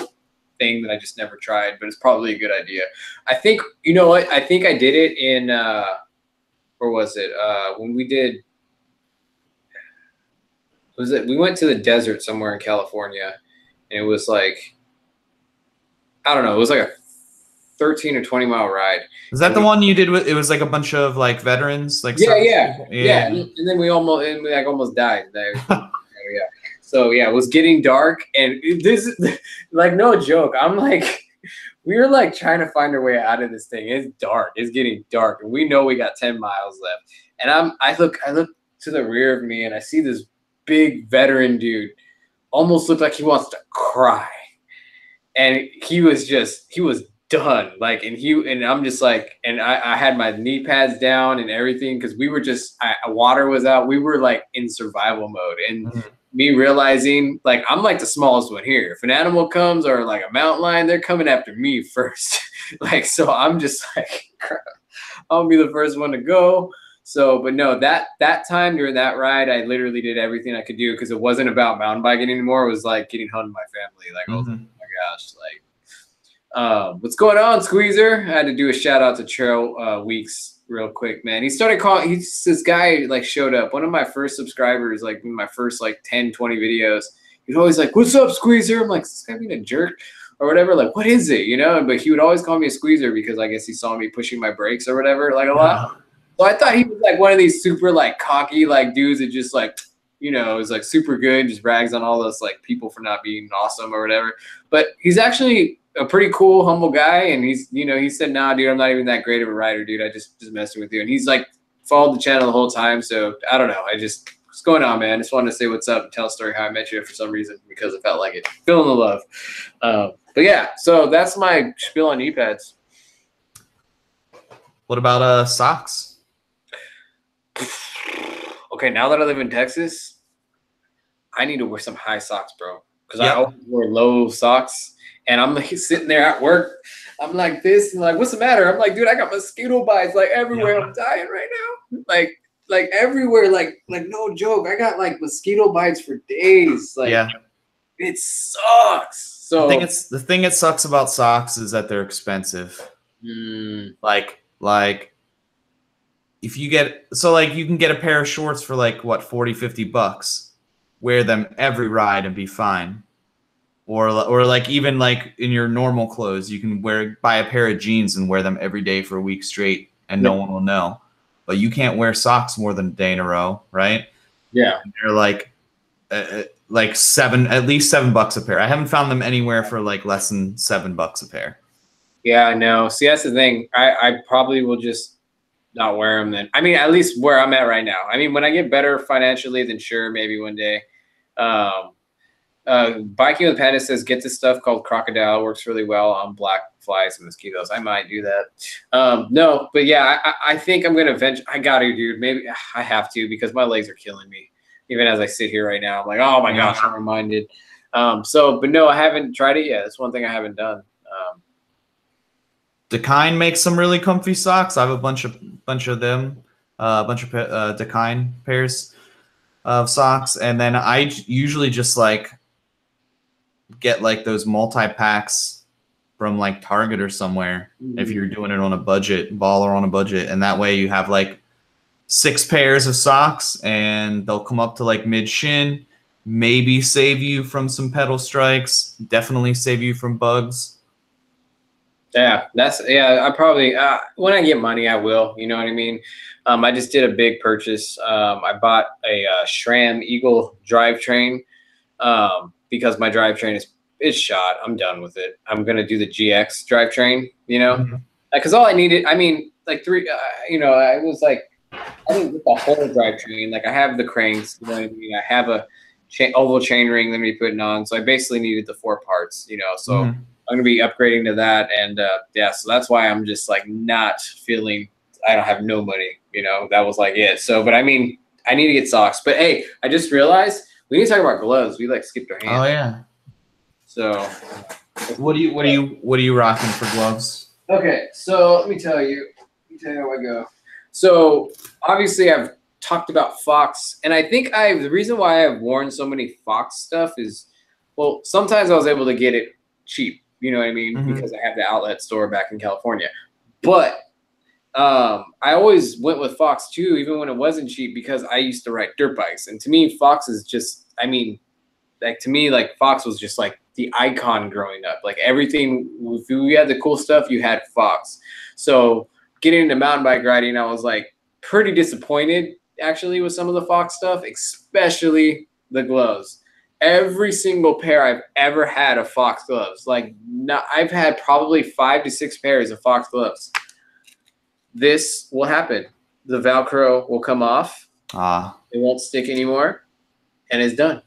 thing that I just never tried, but it's probably a good idea. I think, you know what? I think I did it in, uh, where was it? Uh, when we did, was it, we went to the desert somewhere in California and it was like, I don't know. It was like a 13 or 20 mile ride. Is that the one you did with? It was like a bunch of like veterans, like Yeah, some- yeah, Yeah. And and then we almost, and we like almost died. There. yeah. So yeah, it was getting dark, and this like no joke. I'm like, we were like trying to find our way out of this thing. It's dark. It's getting dark, and we know we got 10 miles left. And I'm, I look, I look to the rear of me, and I see this big veteran dude, almost looked like he wants to cry, and he was just, he was done. Like, and he, and I'm just like, and I, I had my knee pads down and everything because we were just, I, water was out. We were like in survival mode, and Mhm. me realizing like I'm like the smallest one here. If an animal comes or like a mountain lion, they're coming after me first. like, so I'm just like, I'll be the first one to go. So, but no, that that time during that ride, I literally did everything I could do because it wasn't about mountain biking anymore. It was like getting home to my family. Like, oh Mhm. my gosh, like um, what's going on, Squeezer? I had to do a shout out to Trail uh, Weeks real quick, man. He started calling. He's this guy like showed up. One of my first subscribers, like in my first like 10, 20 videos. He's always like, "What's up, Squeezer?" I'm like, "Is "This guy being a jerk." Or whatever, like, what is it, you know? But he would always call me a squeezer because I guess he saw me pushing my brakes or whatever, like a lot. So I thought he was like one of these super like cocky like dudes that just like you know is like super good, just rags on all those like people for not being awesome or whatever. But he's actually a pretty cool, humble guy, and he's you know he said, "Nah, dude, I'm not even that great of a writer, dude. I just just messing with you." And he's like followed the channel the whole time, so I don't know. I just what's going on, man? I just wanted to say what's up and tell a story how I met you for some reason because I felt like it, feeling the love. Um, but yeah, so that's my spiel on knee pads. What about uh socks? okay, now that I live in Texas, I need to wear some high socks, bro. Because I always wear low socks, and I'm like sitting there at work. I'm like this, and like, what's the matter? I'm like, dude, I got mosquito bites like everywhere. I'm dying right now, like, like everywhere, like, like no joke. I got like mosquito bites for days. Like, yeah. it sucks. So, The thing it's the thing that sucks about socks is that they're expensive. Mm, Like like if you get so like you can get a pair of shorts for like what 40 50 bucks wear them every ride and be fine or or like even like in your normal clothes you can wear buy a pair of jeans and wear them every day for a week straight and no one will know but you can't wear socks more than a day in a row right yeah, they're like uh, uh, like seven at least seven bucks a pair i haven't found them anywhere for like less than seven bucks a pair yeah, I know. See, that's the thing. I, I probably will just not wear them then. I mean, at least where I'm at right now. I mean, when I get better financially, then sure, maybe one day. Um, uh, Biking with Panda says get this stuff called Crocodile. Works really well on black flies and mosquitoes. I might do that. Um, no, but yeah, I, I- think I'm gonna venture. I got to, dude. Maybe I have to because my legs are killing me. Even as I sit here right now, I'm like, oh my gosh, I'm reminded. Um, so, but no, I haven't tried it yet. That's one thing I haven't done. Um, Dakine makes some really comfy socks. I have a bunch of bunch of them, uh, a bunch of uh, Dakine pairs of socks, and then I usually just like get like those multi packs from like Target or somewhere if you're doing it on a budget, baller on a budget, and that way you have like six pairs of socks, and they'll come up to like mid shin. Maybe save you from some pedal strikes. Definitely save you from bugs. Yeah, that's yeah. I probably uh, when I get money, I will. You know what I mean. Um, I just did a big purchase. Um, I bought a uh, SRAM Eagle drivetrain um, because my drivetrain is is shot. I'm done with it. I'm gonna do the GX drivetrain. You know, because all I needed. I mean, like three. Uh, you know, I was like, I didn't get the whole drivetrain. Like I have the cranks. You know what I mean? I have a chain, oval chain ring that we putting on. So I basically needed the four parts. You know, so. Mhm. I'm gonna be upgrading to that, and uh, yeah, so that's why I'm just like not feeling. I don't have no money, you know. That was like it. So, but I mean, I need to get socks. But hey, I just realized we need to talk about gloves. We like skipped our hand. Oh yeah. So What do you what do you what are you rocking for gloves? okay, so let me tell you. Let me tell you how I go. So obviously, I've talked about Fox, and I think I the reason why I've worn so many Fox stuff is, well, sometimes I was able to get it cheap. You know what I mean? Mhm. Because I have the outlet store back in California. But um, I always went with Fox too, even when it wasn't cheap, because I used to ride dirt bikes, and to me, Fox is just. I mean, like to me, like Fox was just like the icon growing up. Like everything, if you had the cool stuff, you had Fox. So getting into mountain bike riding, I was like pretty disappointed actually with some of the Fox stuff, especially the gloves. Every single pair I've ever had of Fox gloves, like not, I've had probably five to six pairs of Fox gloves. This will happen. The Velcro will come off. Ah, It won't stick anymore, and it's done.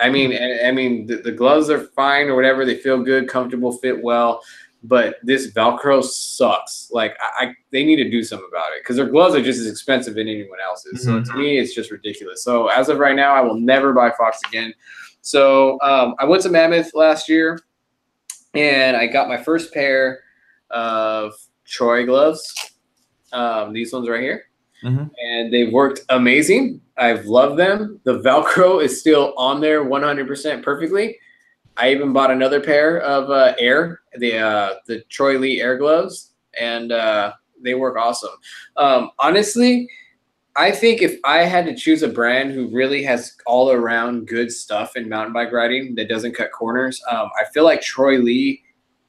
I mean, and, I mean, the, the gloves are fine or whatever. They feel good, comfortable, fit well. But this Velcro sucks. Like I, I they need to do something about it because their gloves are just as expensive as anyone else's. So Mhm. to me, it's just ridiculous. So as of right now, I will never buy Fox again. So um, I went to Mammoth last year, and I got my first pair of Troy gloves. Um, these ones right here and they've worked amazing. I've loved them. The Velcro is still on there 100% perfectly. I even bought another pair of uh, Air, the uh, the Troy Lee Air gloves, and uh, they work awesome. Um, honestly, I think if I had to choose a brand who really has all around good stuff in mountain bike riding that doesn't cut corners, um, I feel like Troy Lee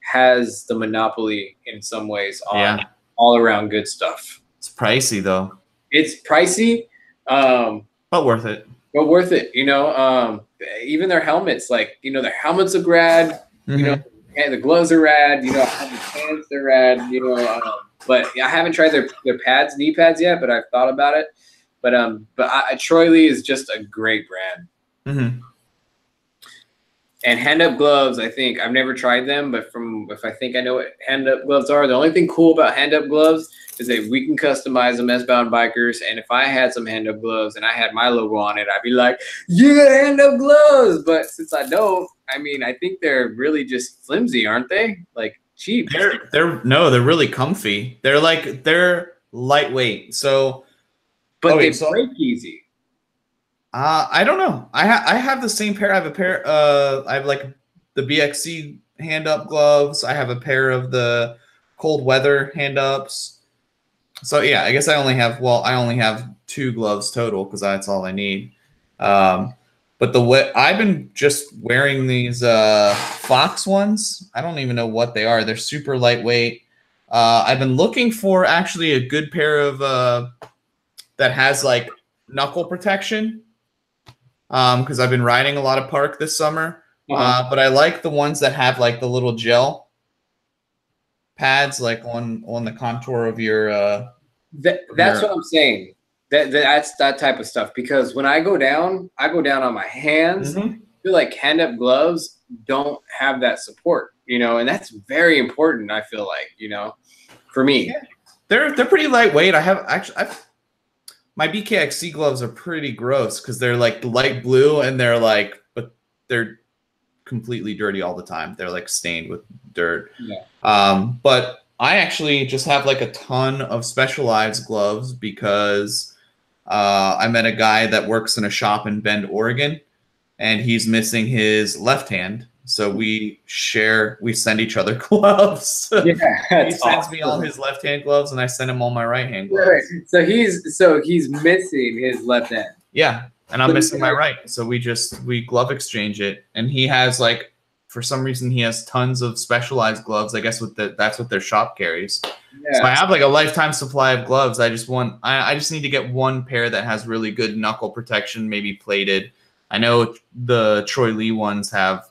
has the monopoly in some ways on Yeah. All around good stuff it's pricey though, it's pricey, um, but worth it. but worth it. You know, um, even their helmets, like you know, their helmets are rad. You know, and the gloves are rad. You know, the pants they're rad. You know, um, but I haven't tried their their pads, knee pads yet. But I've thought about it. But um, but I, Troy Lee is just a great brand. Mhm. And hand up gloves, I think I've never tried them, but from if I think I know what hand up gloves are, the only thing cool about hand up gloves is that we can customize them as bound bikers. And if I had some hand up gloves and I had my logo on it, I'd be like, yeah, hand up gloves. But since I don't, I mean, I think they're really just flimsy, aren't they? Like cheap. They're they're no, they're really comfy. They're like they're lightweight. So but Oh, they wait, so- break easy. Uh, I don't know. I ha- I have the same pair. I have a pair. Uh, I have like the BKXC hand up gloves. I have a pair of the cold weather hand ups. So yeah, I guess I only have well, I only have two gloves total because that's all I need. Um, but the way I've been just wearing these uh, Fox ones. I don't even know what they are. They're super lightweight. Uh, I've been looking for actually a good pair of uh, that has like knuckle protection because I've been riding a lot of park this summer. Uh-huh. Uh, but I like the ones that have like the little gel pads, like on on the contour of your. Uh, That, that's Your- what I'm saying. That, that's that type of stuff. Because when I go down, I go down on my hands. I feel like hand up gloves don't have that support, you know, and that's very important. I feel like, you know, for me. Yeah. They're they're pretty lightweight. I have actually I've, my BKXC gloves are pretty gross because they're like light blue and they're like, but they're completely dirty all the time. They're like stained with dirt. Yeah. Um, but I actually just have like a ton of specialized gloves because uh, I met a guy that works in a shop in Bend, Oregon, and he's missing his left hand. So we share, we send each other gloves. Yeah, he sends me all his left hand gloves, and I send him all my right hand gloves. Right. So he's so he's missing his left hand. Yeah, and I'm So missing my right, so we just we glove exchange it, and he has like for some reason he has tons of specialized gloves. I guess with the, that's what their shop carries. Yeah. So I have like a lifetime supply of gloves. I just want I, I just need to get one pair that has really good knuckle protection, maybe plated. I know the Troy Lee ones have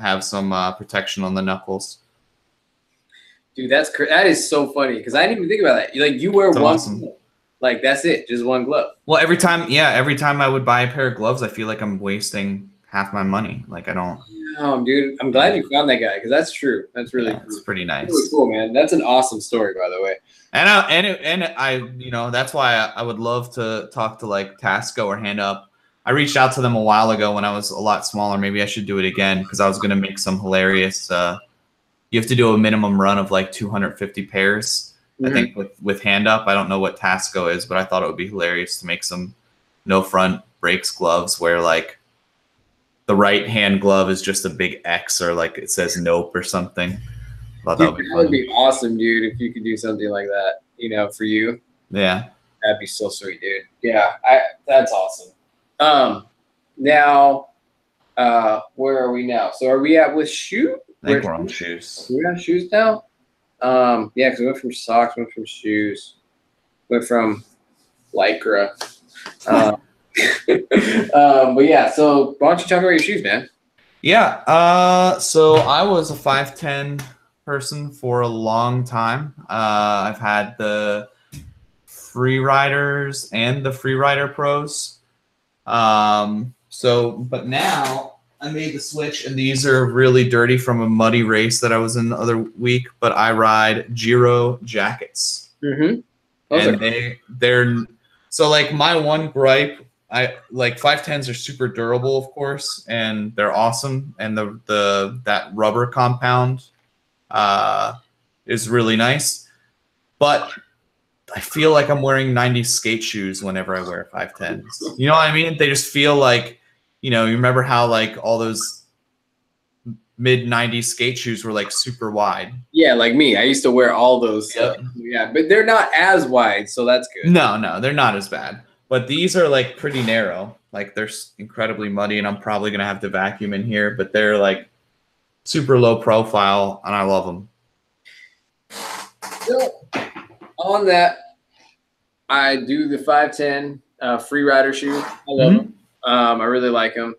have some uh, protection on the knuckles. Dude, that's cr- that is so funny because I didn't even think about that. Like you wear That's one, awesome. glove. like that's it, just one glove. Well, every time, yeah, every time I would buy a pair of gloves, I feel like I'm wasting half my money. Like I don't. Dude, I'm glad you found that guy because that's true. That's really, yeah, cool. it's pretty nice. really cool, man. That's an awesome story, by the way. And I, and it, and I, you know, that's why I, I would love to talk to like Tasco or Hand Up. I reached out to them a while ago when I was a lot smaller. Maybe I should do it again because I was gonna make some hilarious. Uh, you have to do a minimum run of like 250 pairs. I Mhm. think with with Hand Up, I don't know what Tasco is, but I thought it would be hilarious to make some no front brakes gloves where like the right hand glove is just a big X or like it says Nope or something. Thought that would be that would be awesome, dude. If you could do something like that, you know, for you. Yeah. That'd be so sweet, dude. Yeah, I, that's awesome. Um, now, uh, where are we now? So are we at with shoe? I think we're on shoes. We're on shoes now? Um, yeah, because we went from socks, went from shoes, went from lycra. Um, um, but yeah, so why don't you talk about your shoes, man? Yeah. Uh, so I was a 5'10 person for a long time. Uh, I've had the free riders and the free rider pros. Um, so, but now I made the switch, and these are really dirty from a muddy race that I was in the other week. But I ride Giro jackets Mm-hmm. and they they're so like my one gripe i like 510s are super durable of course and they're awesome and the the that rubber compound uh is really nice but i feel like i'm wearing 90s skate shoes whenever i wear 510s you know what i mean they just feel like you know you remember how like all those mid 90s skate shoes were like super wide yeah, like me. I used to wear all those. Yep. yeah, but they're not as wide, so that's good. No, no, they're not as bad. But these are like pretty narrow. Like they're incredibly muddy, and I'm probably gonna have to vacuum in here. But they're like super low profile, and I love them. So, on that, I do the 510 uh, free rider shoe. I love Mhm. them. Um, I really like them.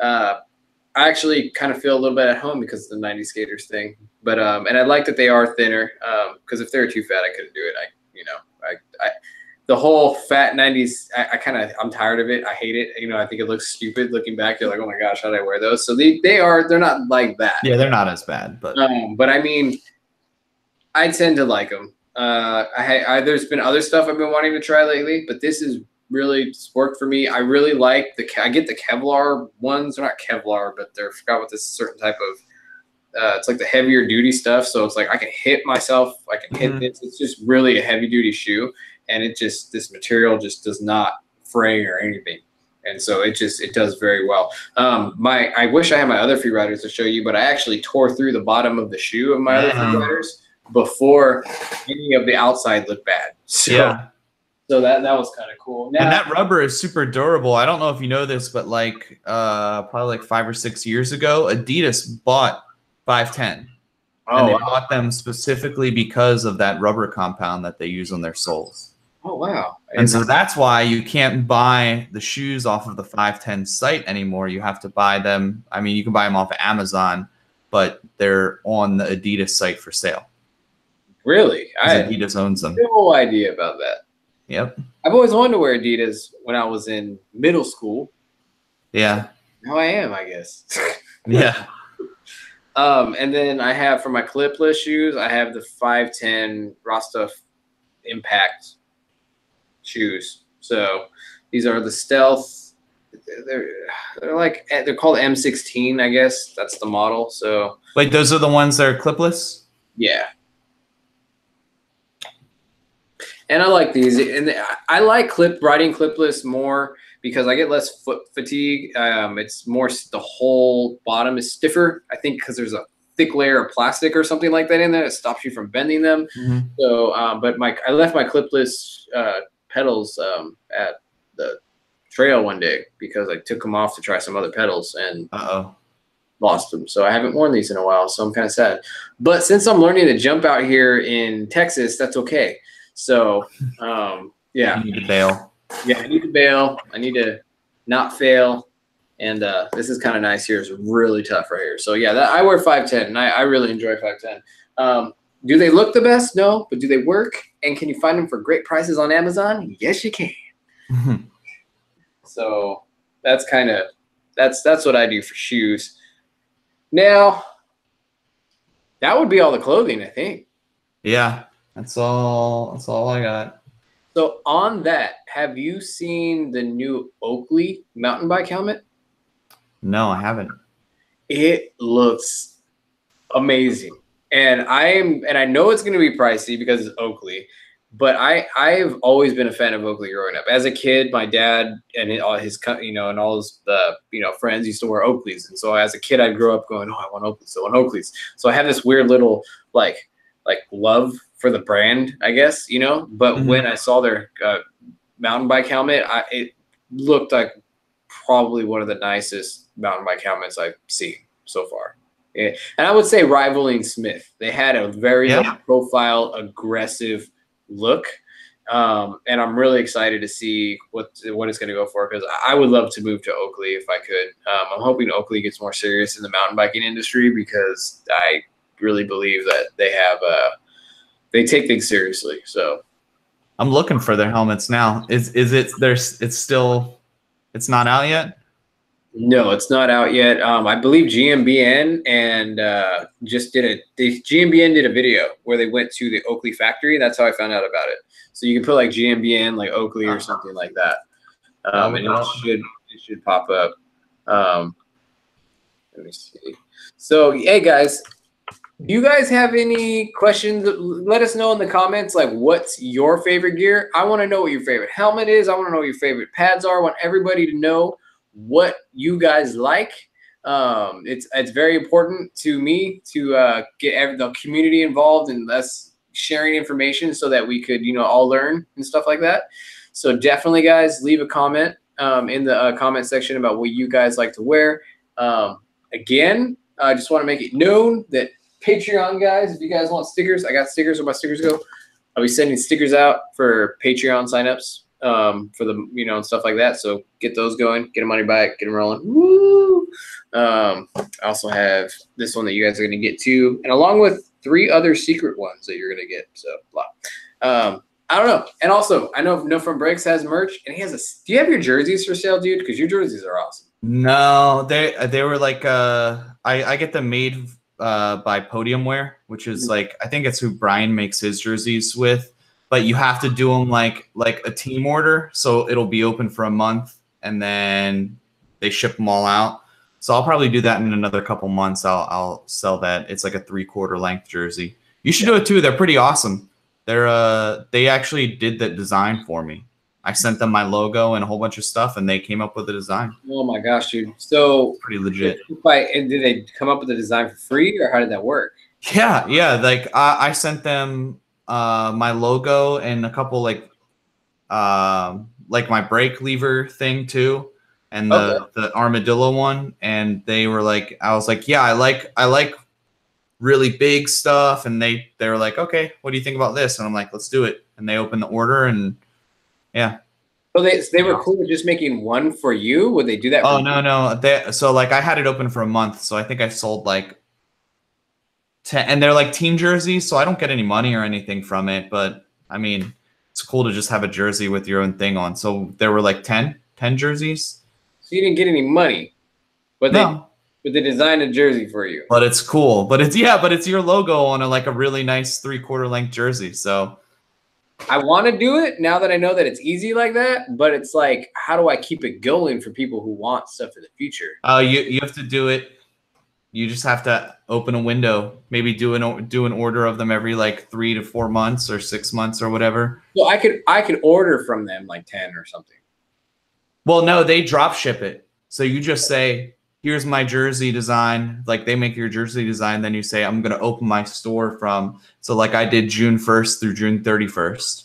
Uh, I actually kind of feel a little bit at home because of the 90 skaters thing. But um, and I like that they are thinner because if they were too fat, I couldn't do it. I you know I, I the whole fat 90s. I, I kind of I'm tired of it. I hate it. You know I think it looks stupid looking back. You're like oh my gosh, how did I wear those? So they they are they're not like that. Yeah, they're not as bad, but Um, but I mean, I tend to like them. Uh, I, I there's been other stuff I've been wanting to try lately, but this is really it's worked for me. I really like the I get the Kevlar ones. They're not Kevlar, but they're I forgot what this certain type of. Uh, it's like the heavier duty stuff, so it's like I can hit myself. I can hit Mhm. this. It's just really a heavy duty shoe, and it just this material just does not fray or anything and so it just it does very well. Um, my I wish I had my other free riders to show you, but I actually tore through the bottom of the shoe of my other free Mm. riders before any of the outside looked bad. So, yeah. so that that was kind of cool. Now, And that rubber is super durable. I don't know if you know this, but like uh probably like five or six years ago, Adidas bought 510. and oh, they wow. bought them specifically because of that rubber compound that they use on their soles. oh wow, And so that's why you can't buy the shoes off of the 510 site anymore. You have to buy them. I mean, you can buy them off of Amazon, but they're on the Adidas site for sale. Really, I Adidas owns them. no idea about that. Yep. I've always wanted to wear Adidas when I was in middle school. Yeah. Now I am, I guess. Yeah. Um, and then I have for my clipless shoes, I have the 510 Rostov Impact shoes. So these are the stealth. They're they're like they're called M16, I guess. That's the model. So Wait, those are the ones that are clipless? yeah. And I like these, and I- like clip riding clipless more because I get less foot fatigue. Um, it's more the whole bottom is stiffer. I think because there's a thick layer of plastic or something like that in there. It stops you from bending them. So, um, but my I left my clipless uh, pedals um, at the trail one day because I took them off to try some other pedals and Uh oh. lost them. So I haven't worn these in a while. So I'm kind of sad. But since I'm learning to jump out here in Texas, that's okay. So um, yeah, You need to bail. yeah, I need to bail. I need to not fail. And uh, this is kind of nice here. It's really tough right here. So yeah, that, I wear 5'10", and I, I really enjoy 5'10". Um, do they look the best? No, but do they work? And can you find them for great prices on Amazon? Yes, you can. So that's kind of that's that's what I do for shoes. Now, that would be all the clothing, I think. yeah, that's all. That's all I got. So on that, have you seen the new Oakley mountain bike helmet? No, I haven't. It looks amazing. And I am and I know it's going to be pricey because it's Oakley, but I I've always been a fan of Oakley growing up. As a kid, my dad and all his you know and all his uh, you know friends used to wear Oakleys, and so as a kid, I'd grow up going, "Oh, I want Oakleys, I want Oakleys." So I have this weird little like like love for the brand, I guess you know. But Mhm. when I saw their uh, mountain bike helmet, I it looked like probably one of the nicest mountain bike helmets I've seen so far. Yeah. And I would say rivaling Smith. They had a very Yeah. profile, aggressive look. Um, and I'm really excited to see what what it's going to go for because I would love to move to Oakley if I could. Um, I'm hoping Oakley gets more serious in the mountain biking industry because I really believe that they have uh, they take things seriously. So I'm looking for their helmets now. Is is it there's it's still it's not out yet? No, it's not out yet. Um, I believe GMBN and uh, just did a they, GMBN did a video where they went to the Oakley factory. That's how I found out about it. So you can put like GMBN, like Oakley or something like that, um, and it should it should pop up. Um, let me see. So hey guys, do you guys have any questions? Let us know in the comments. Like, what's your favorite gear? I want to know what your favorite helmet is. I want to know what your favorite pads are. I want everybody to know what you guys like. Um, it's it's very important to me to uh, get every, the community involved and us sharing information so that we could you know all learn and stuff like that. So definitely, guys, leave a comment um, in the uh, comment section about what you guys like to wear. Um, again, I just want to make it known that Patreon guys, if you guys want stickers, I got stickers. Where my stickers go? I'll be sending stickers out for Patreon signups um, for the you know and stuff like that. So get those going, get them on your bike, get them rolling. Woo! Um, I also have this one that you guys are going to get too, and along with three other secret ones that you're going to get. So blah. Um, I don't know. And also, I know No Front Brakes has merch, and he has a. Do you have your jerseys for sale, dude? Because your jerseys are awesome. No, they they were like uh I I get them made uh by Podium Wear, which is like I think it's who Brian makes his jerseys with, but you have to do them like like a team order, so it'll be open for a month and then they ship them all out. So I'll probably do that in another couple months. I'll I'll sell that. It's like a three quarter length jersey. You should do it too. They're pretty awesome. They're uh they actually did that design for me. I sent them my logo and a whole bunch of stuff, and they came up with the design. Oh my gosh, dude! So, Pretty legit. and did they come up with the design for free, or how did that work? Yeah, yeah. Like I, I sent them uh my logo and a couple like um like my brake lever thing too and the the armadillo one and they were like I was like, "Yeah, I like I like really big stuff." And they they were like, "Okay, what do you think about this?" And I'm like, "Let's do it." And they opened the order and yeah. So they they were cool with just making one for you. Would they do that? Oh for no, no. They so like I had it open for a month, so I think I sold like ten and they're like team jerseys, so I don't get any money or anything from it, but I mean it's cool to just have a jersey with your own thing on. So there were like 10, 10 jerseys. So you didn't get any money, but they No. but they designed a jersey for you. But it's cool. But it's yeah, but it's your logo on a like a really nice three quarter length jersey. So I want to do it now that I know that it's easy like that. But it's like, how do I keep it going for people who want stuff in the future? uh you you have to do it. You just have to open a window, maybe do an do an order of them every like three to four months or six months or whatever. Well, I could I could order from them like ten or something. Well, no, they drop ship it. So you just say, "Here's my jersey design." Like they make your jersey design, then you say, "I'm going to open my store from." So like I did June 1st through June 31st,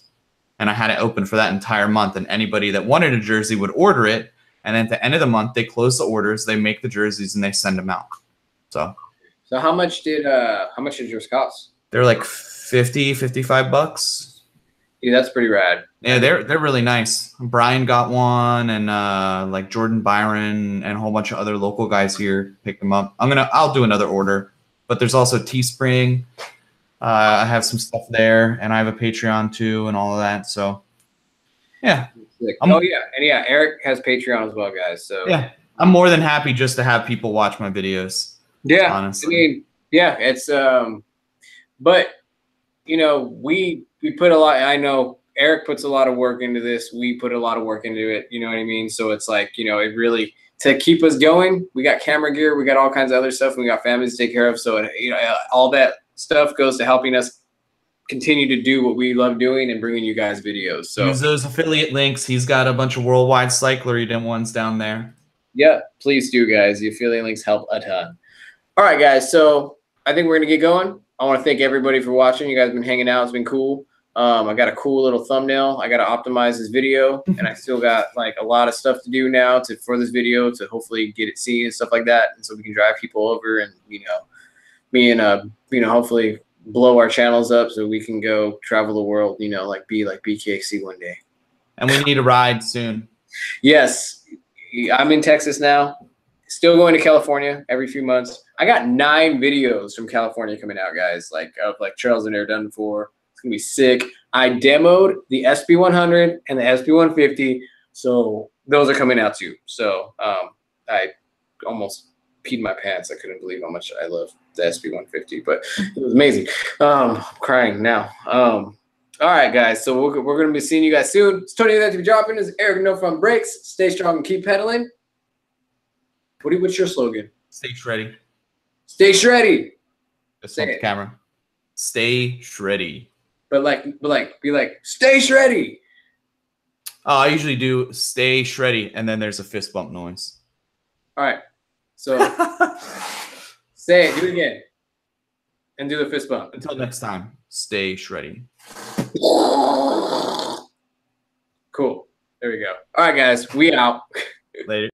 and I had it open for that entire month. And anybody that wanted a jersey would order it, and then at the end of the month, they close the orders, they make the jerseys, and they send them out. So So how much did uh how much did yours cost? they're like 50, 55 bucks. Yeah, that's pretty rad. Yeah, they're they're really nice. Brian got one, and uh, like Jordan Byron and a whole bunch of other local guys here picked them up. I'm gonna I'll do another order, but there's also Teespring. Uh, I have some stuff there, and I have a Patreon too, and all of that. So, yeah, I'm- oh yeah, and yeah, Eric has Patreon as well, guys. So yeah, I'm more than happy just to have people watch my videos. Yeah, honestly. I mean, yeah, it's um, but you know, we we put a lot. I know Eric puts a lot of work into this. We put a lot of work into it. You know what I mean? So it's like you know, it really to keep us going. We got camera gear. We got all kinds of other stuff. We got families to take care of. So it, you know, uh, all that stuff goes to helping us continue to do what we love doing and bringing you guys videos. So Use those affiliate links. He's got a bunch of worldwide cycler Eden ones down there. Yeah, please do, guys. The affiliate links help a ton. All right, guys. So I think we're gonna get going. I want to thank everybody for watching. You guys have been hanging out. It's been cool. Um, I got a cool little thumbnail. I got to optimize this video, and I still got like a lot of stuff to do now to for this video to hopefully get it seen and stuff like that, and so we can drive people over and you know, me and uh, you know, hopefully blow our channels up so we can go travel the world. You know, like be like BKXC one day. And we need a ride soon. Yes, I'm in Texas now. Still going to California every few months. I got nine videos from California coming out, guys. Like of like trails I've never done before. It's gonna be sick. I demoed the SB100 and the SB150, so those are coming out too. So um, I almost peed my pants. I couldn't believe how much I love the SB150, but it was amazing. Um, I'm crying now. Um, all right, guys. So we're, we're going to be seeing you guys soon. It's Tony that to be dropping. This is Eric No Front Brakes. Stay strong and keep pedaling. What do you, what's your slogan? Stay shreddy. Stay shreddy. Just Say the camera. Stay shreddy. But like, but like, be like, stay shreddy. Oh, uh, I usually do stay shreddy, and then there's a fist bump noise. All right. So say it. Do it again. And do the fist bump. Until next time, stay shreddy. Cool. There we go. All right, guys. We out. Later.